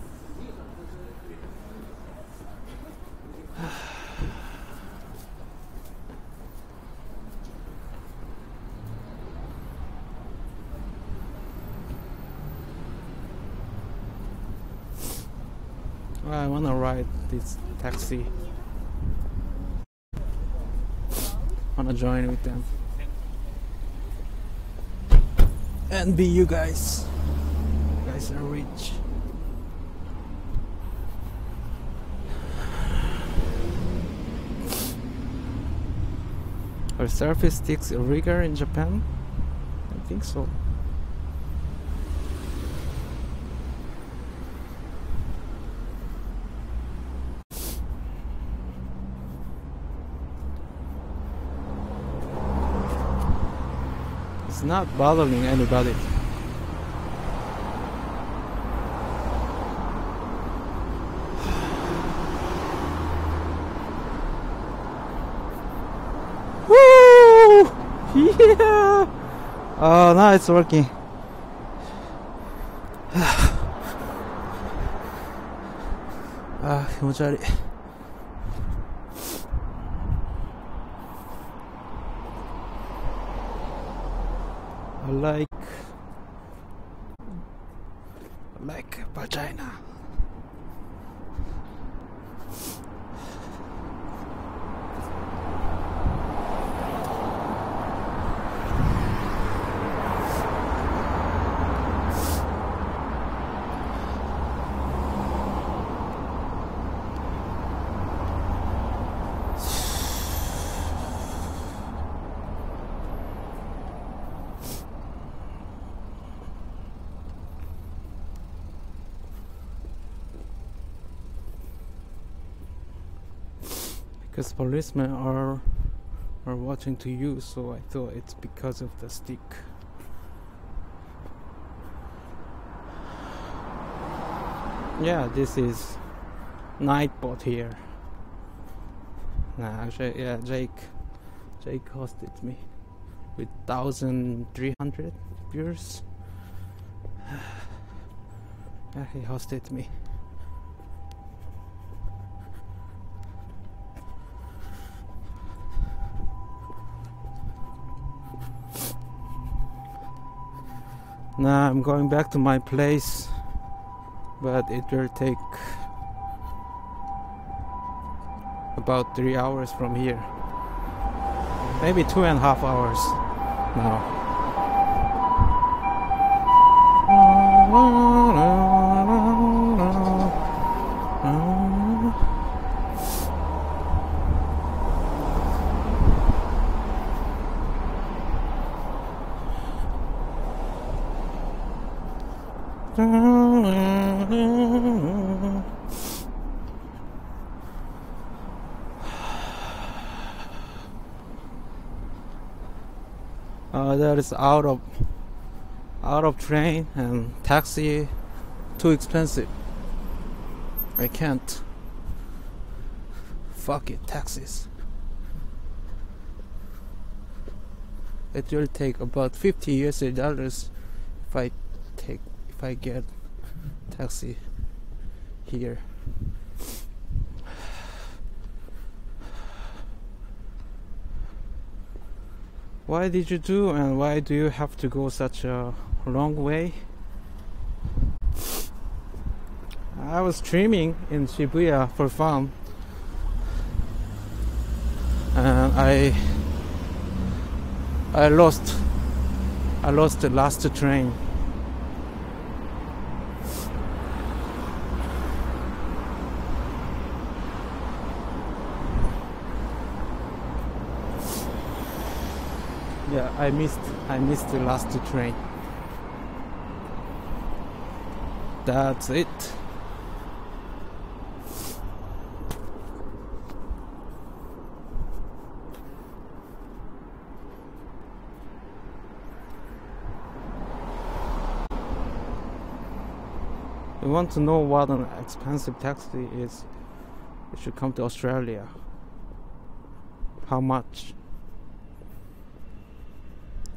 taxi. Wanna join with them and be you guys. You guys are rich. Are selfie sticks illegal in Japan? I think so. not bothering anybody. [SIGHS] Woo! Yeah! [LAUGHS] Oh, now it's working. [SIGHS] 아, [SIGHS] 気持ち悪い. Because policemen are are watching to you so i thought it's because of the stick. Yeah this is nightbot here. Nah actually yeah jake jake hosted me with 1300 viewers. [SIGHS] Yeah he hosted me Now I'm going back to my place, but it will take about three hours from here. Maybe two and a half hours now. That is out of out of train and taxi too expensive. I can't. Fuck it, taxis. It will take about 50 US dollars if I take if I get taxi here. Why did you do and why do you have to go such a long way? I was streaming in Shibuya for fun and I I lost I lost the last train. Yeah, I missed I missed the last train. That's it. You want to know what an expensive taxi is? You should come to Australia. How much?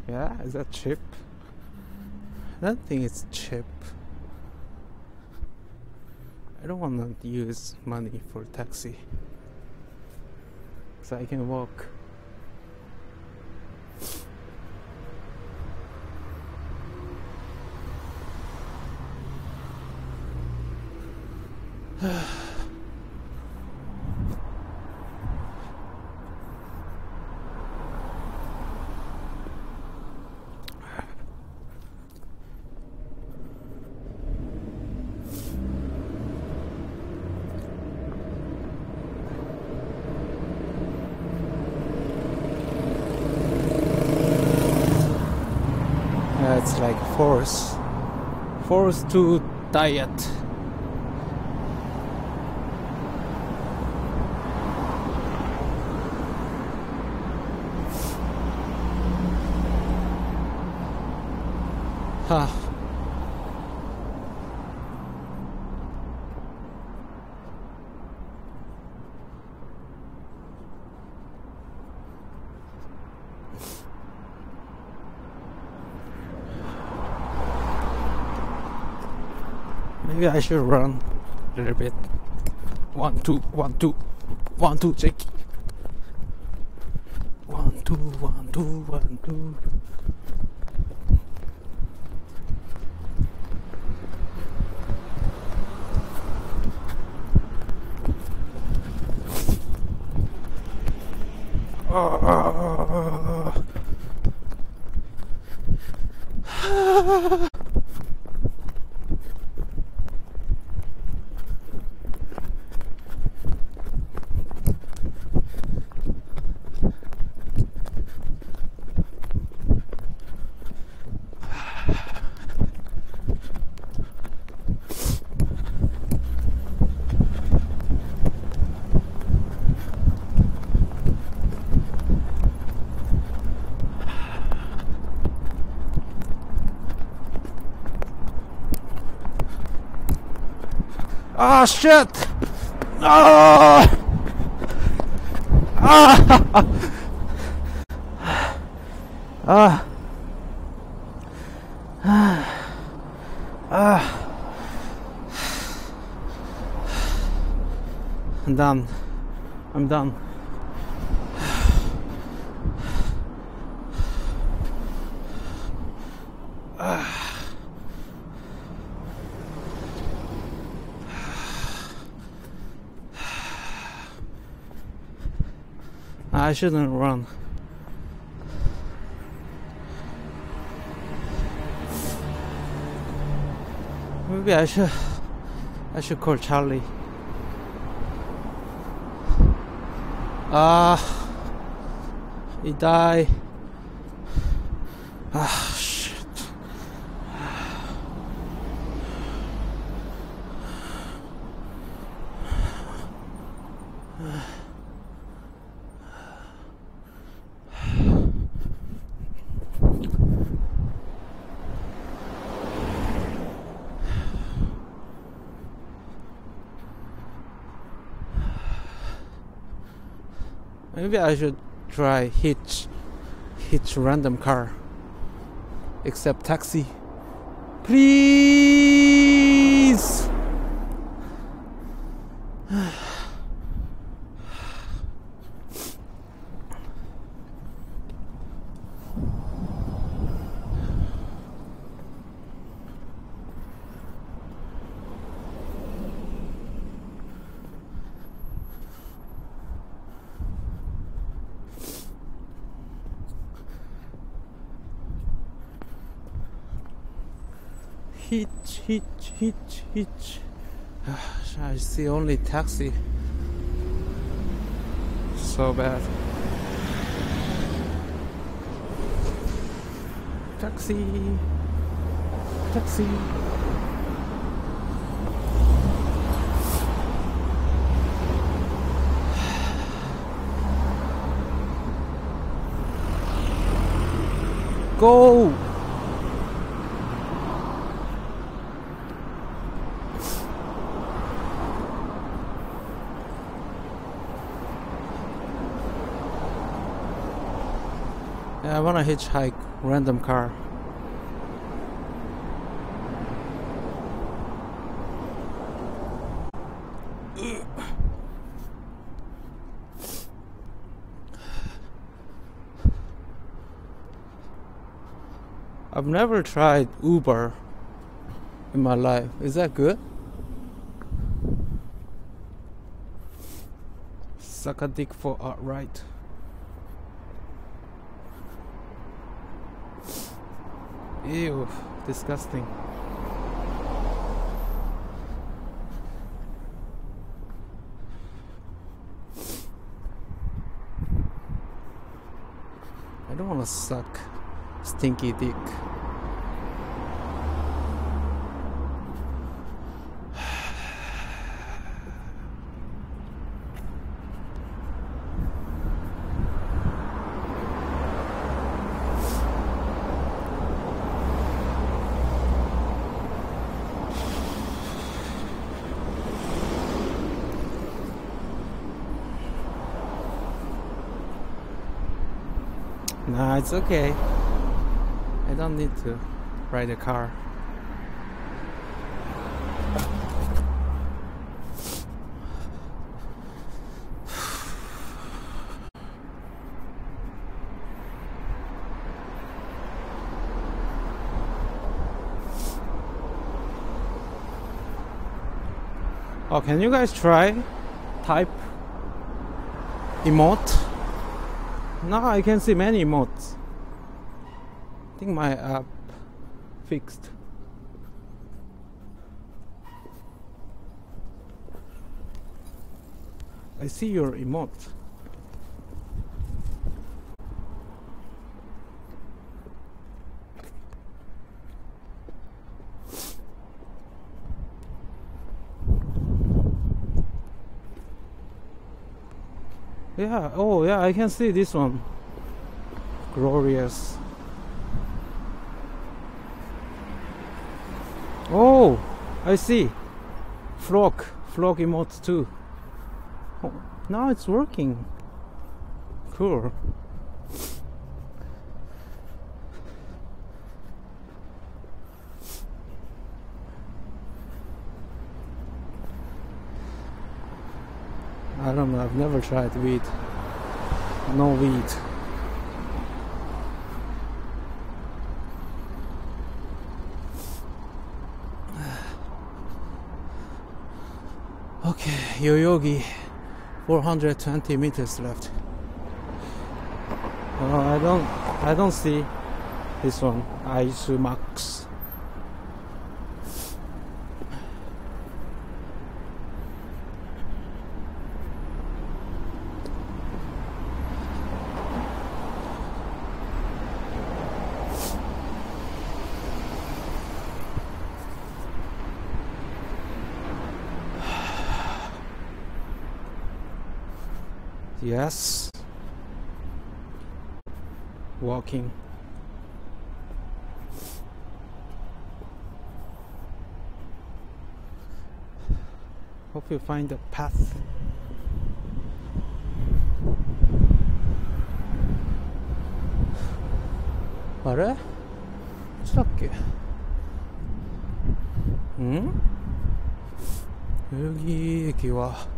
Yeah, is that cheap? I don't think it's cheap. I don't want to use money for taxi. So I can walk. Yeah, it's like force. Force to diet. Ha. Maybe I should run a little bit. One, two, one, two, one, two, check. One, two, one, two, one, two. Ah. Ah shit! Ah! Ah! Ah! Ah! I'm done. I'm done. I shouldn't run. Maybe I should I should call Charlie. Ah he died. Maybe I should try hitch hitch random car. Except taxi. Please hitch. [SIGHS] I see only taxi. So bad. Taxi. Taxi. Go! Yeah, I wanna hitchhike random car. I've never tried Uber in my life. Is that good? Suck a dick for outright. Ew, disgusting. I don't want to suck stinky dick. Nah, it's okay. I don't need to ride a car. Oh, can you guys try type emote? Now I can see many emotes. Think my app fixed. I see your emote. Yeah, oh yeah, I can see this one. Glorious. Oh, I see. Flock, flock emotes too. Oh, now it's working. Cool. I don't know, I've never tried weed. No weed. Okay, Yoyogi, 420 meters left. Uh, I don't, I don't see this one, Aisu Max. Yes. Walking. Hope you find the path.あれどっちだっけん代々木駅はえーっと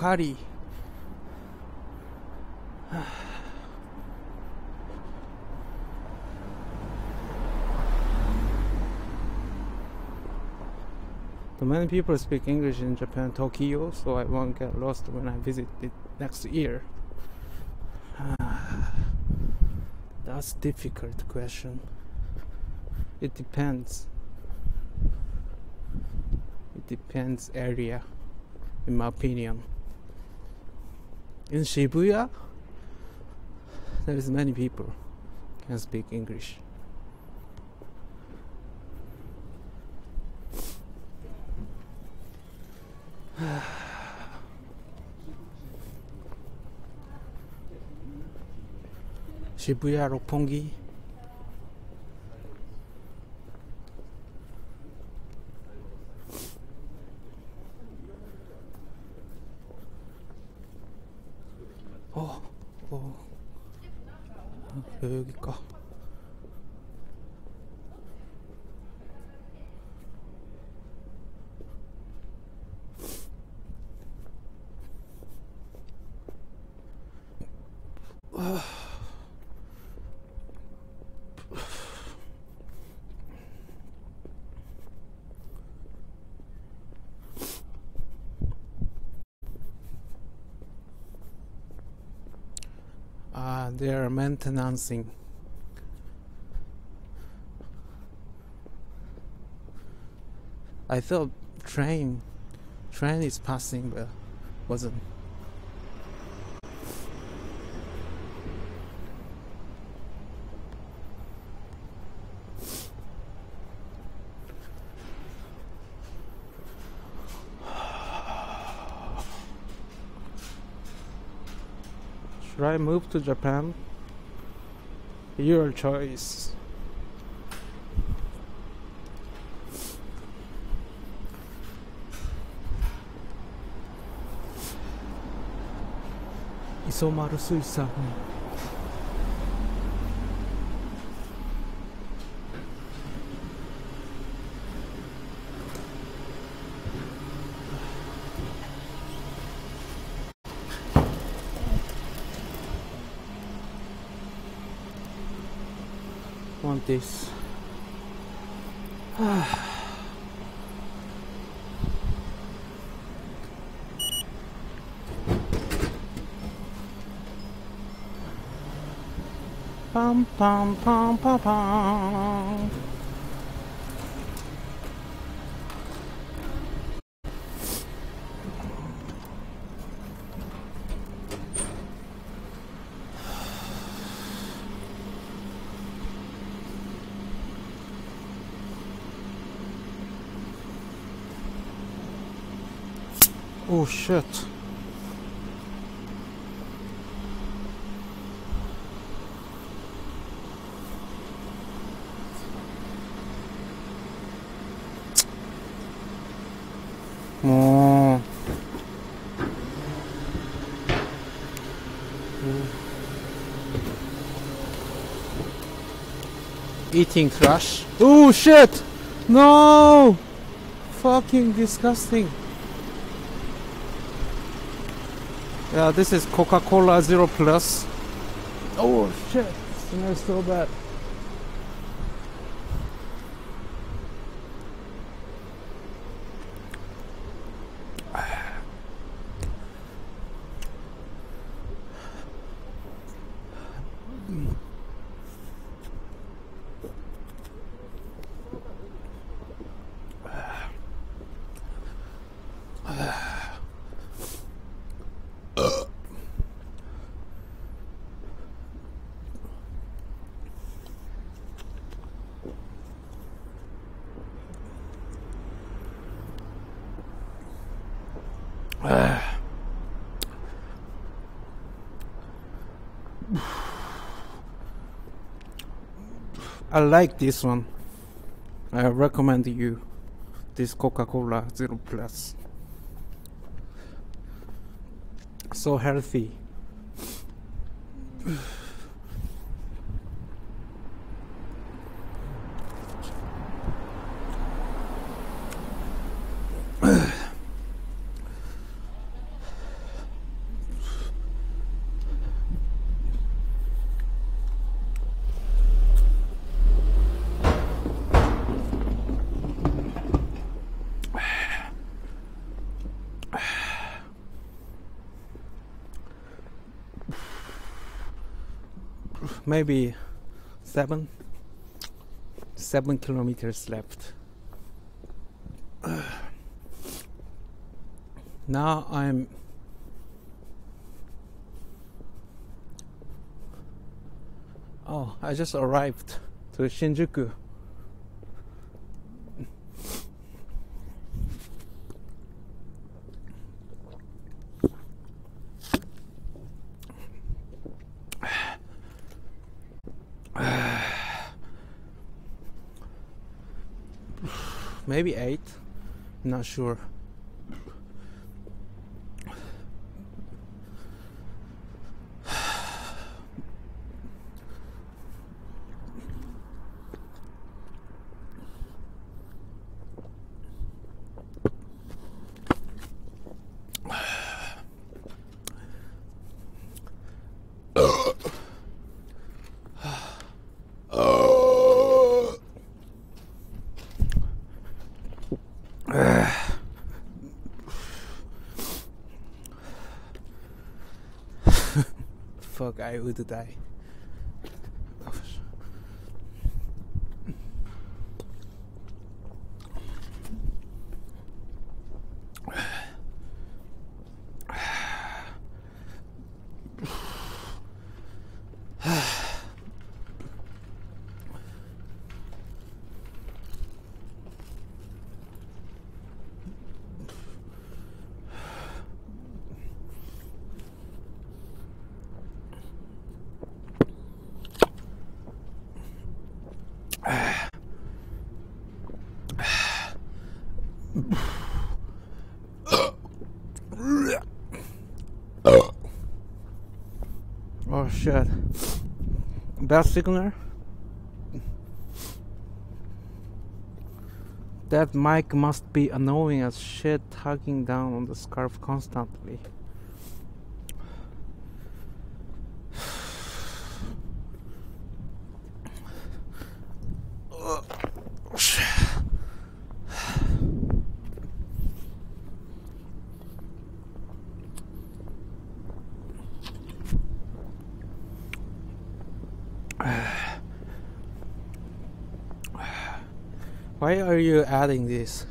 Bukhari. So many people speak English in Japan, Tokyo, so I won't get lost when I visit it next year. [SIGHS] That's difficult question. It depends. It depends area, in my opinion. In Shibuya, there is many people can speak English. [SIGHS] Shibuya Roppongi. Uh, they're maintaining. I thought train, train is passing, but wasn't. Move to Japan? Your choice. 이소 this. [SIGHS] pam pam pam pam pam. Oh shit. 어. Eating trash. Oh shit! No! Fucking disgusting. Yeah, this is Coca-Cola Zero Plus. Oh shit! Smells so bad. I like this one. I recommend you this Coca-Cola Zero Plus. So healthy. [SIGHS] maybe seven seven kilometers left. [SIGHS] Now i'm oh i just arrived to shinjuku maybe eight not sure I would die oh shit. Signal that mic must be annoying as shit tugging down on the scarf constantly Why are you adding this?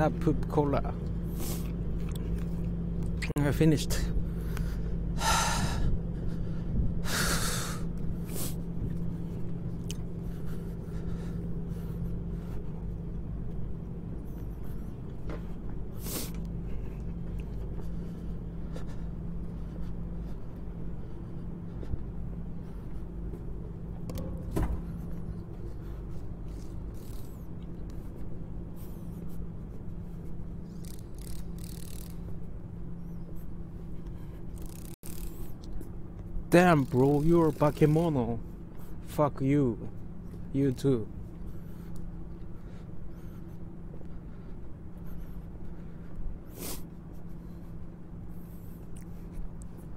It's not poop cola. I finished. Damn, bro, you're a Bakemono. Fuck you. You too.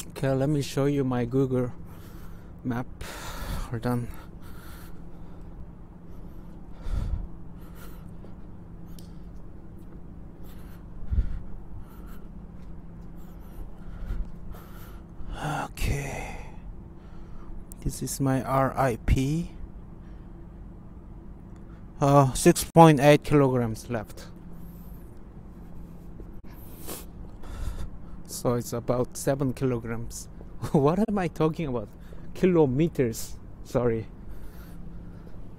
Okay, let me show you my Google map. Hold on. This is my RIP. Uh, 6.8 kilograms left. So it's about 7 kilograms. [LAUGHS] what am I talking about? Kilometers. Sorry.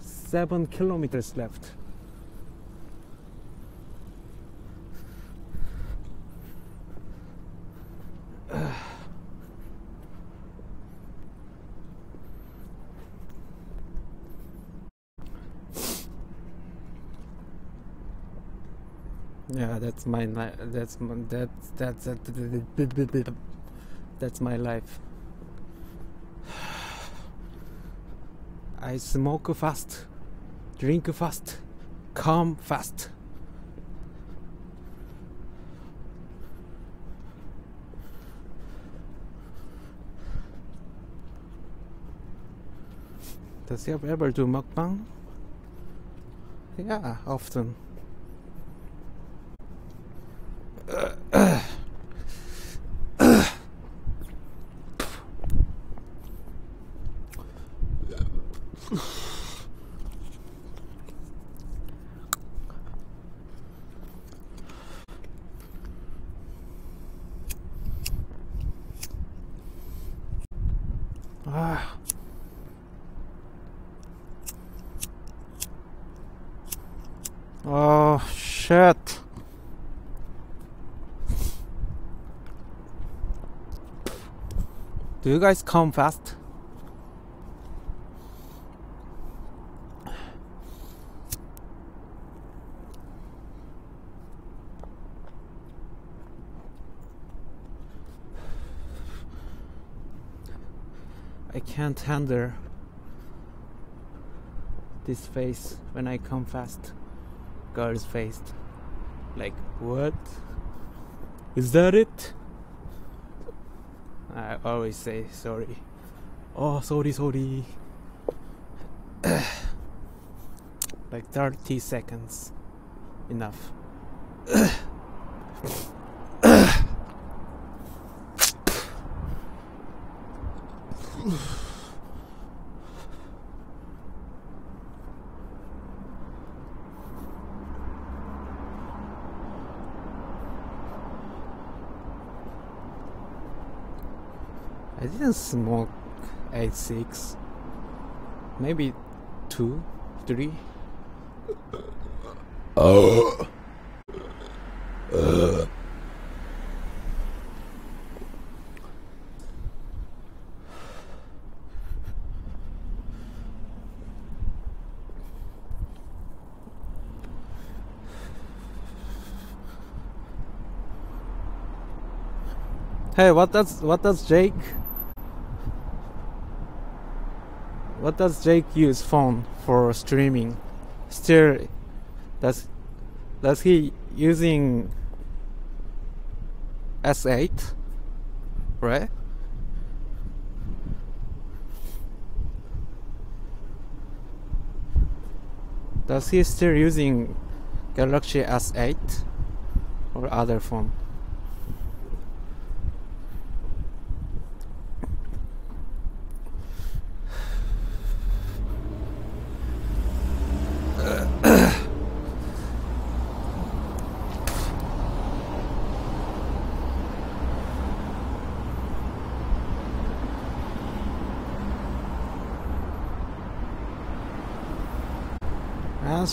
7 kilometers left. Yeah, that's my that's that's that's that, that's my life. [SIGHS] I smoke fast, drink fast, come fast. Does he ever do mukbang? Yeah, often. Ah. Oh shit. Do you guys come fast? I can't handle this face when I come fast. Girl's face. Like, what? Is that it? Always say sorry. Oh, sorry, sorry. [CLEARS THROAT] like 30 seconds. Enough. [CLEARS THROAT] Smoke eight six. Maybe two, three. Oh. Hey, what does what does Jake? What does Jake use phone for streaming? Still, does does he using S8? Right? Does he still using Galaxy S8 or other phone?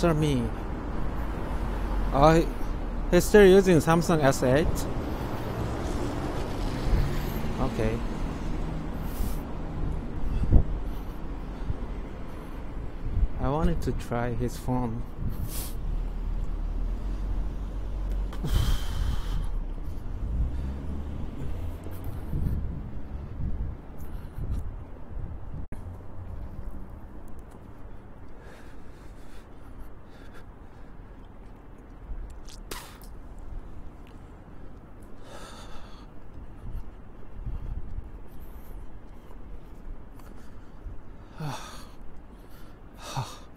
Answer me. He- he's still using Samsung S8? Okay. I wanted to try his phone.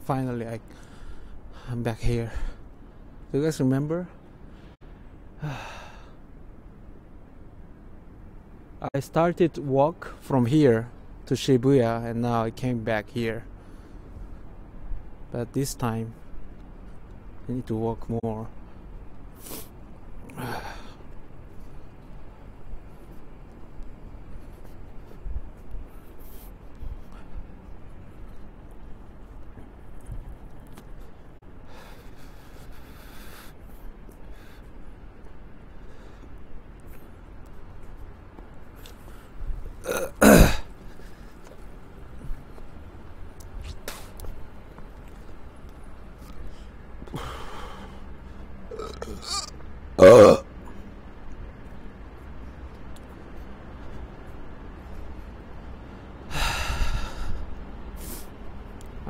Finally, I, I'm back here. Do you guys remember? [SIGHS] I started walk from here to Shibuya and now I came back here. But this time I need to walk more.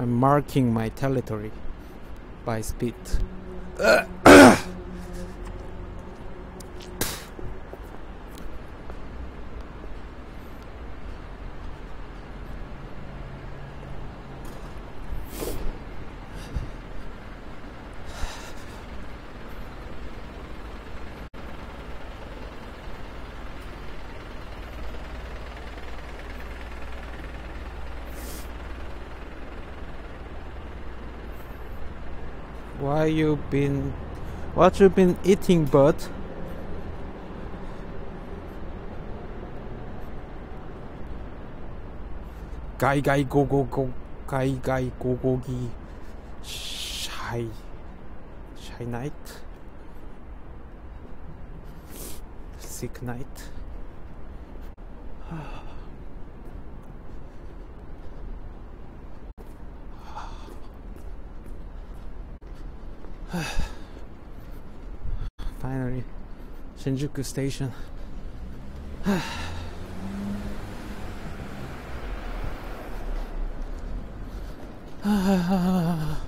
I'm marking my territory by speed. Why you been what you've been eating bud? Guy guy go go go guy guy go go gi. Shy shy night. Sick night Shinjuku Station. [SIGHS] [SIGHS]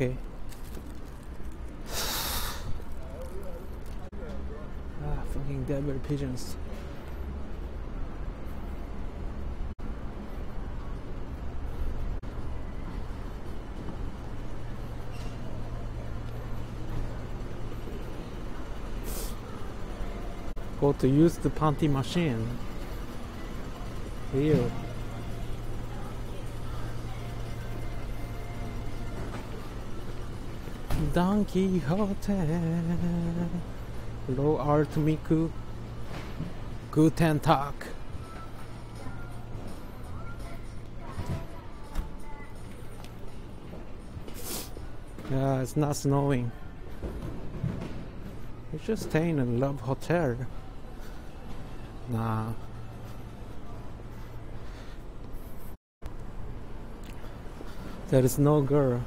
Okay. ah, fucking Denver pigeons. Go to use the panty machine. Here. Don Quijote Lo Art Miku Guten Tag Yeah, it's not snowing. We just stay in a love hotel. Nah. There is no girl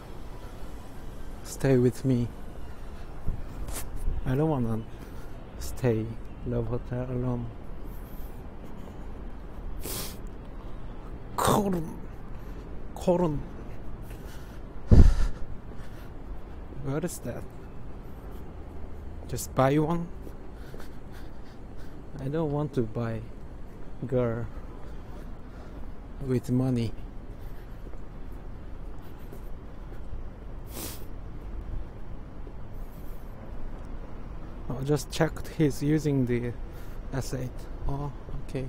stay with me. I don't wanna stay love hotel alone. Corn, corn. What is that? Just buy one. I don't want to buy girl with money. I just checked he's using the S8. Oh, okay.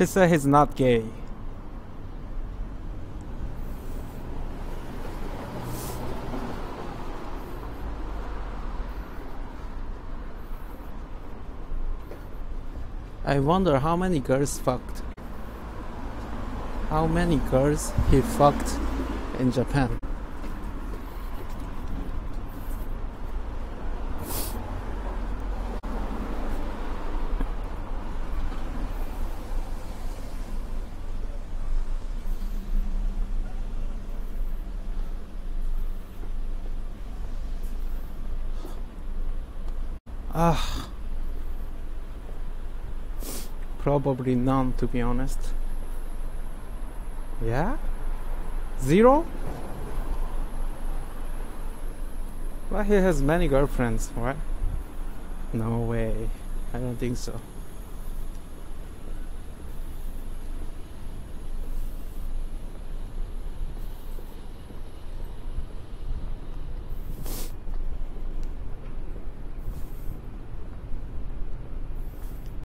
He said he's not gay. I wonder how many girls fucked. How many girls he fucked in Japan? Ah. Probably none, to be honest. Yeah? Zero? Well, he has many girlfriends, right? No way. I don't think so.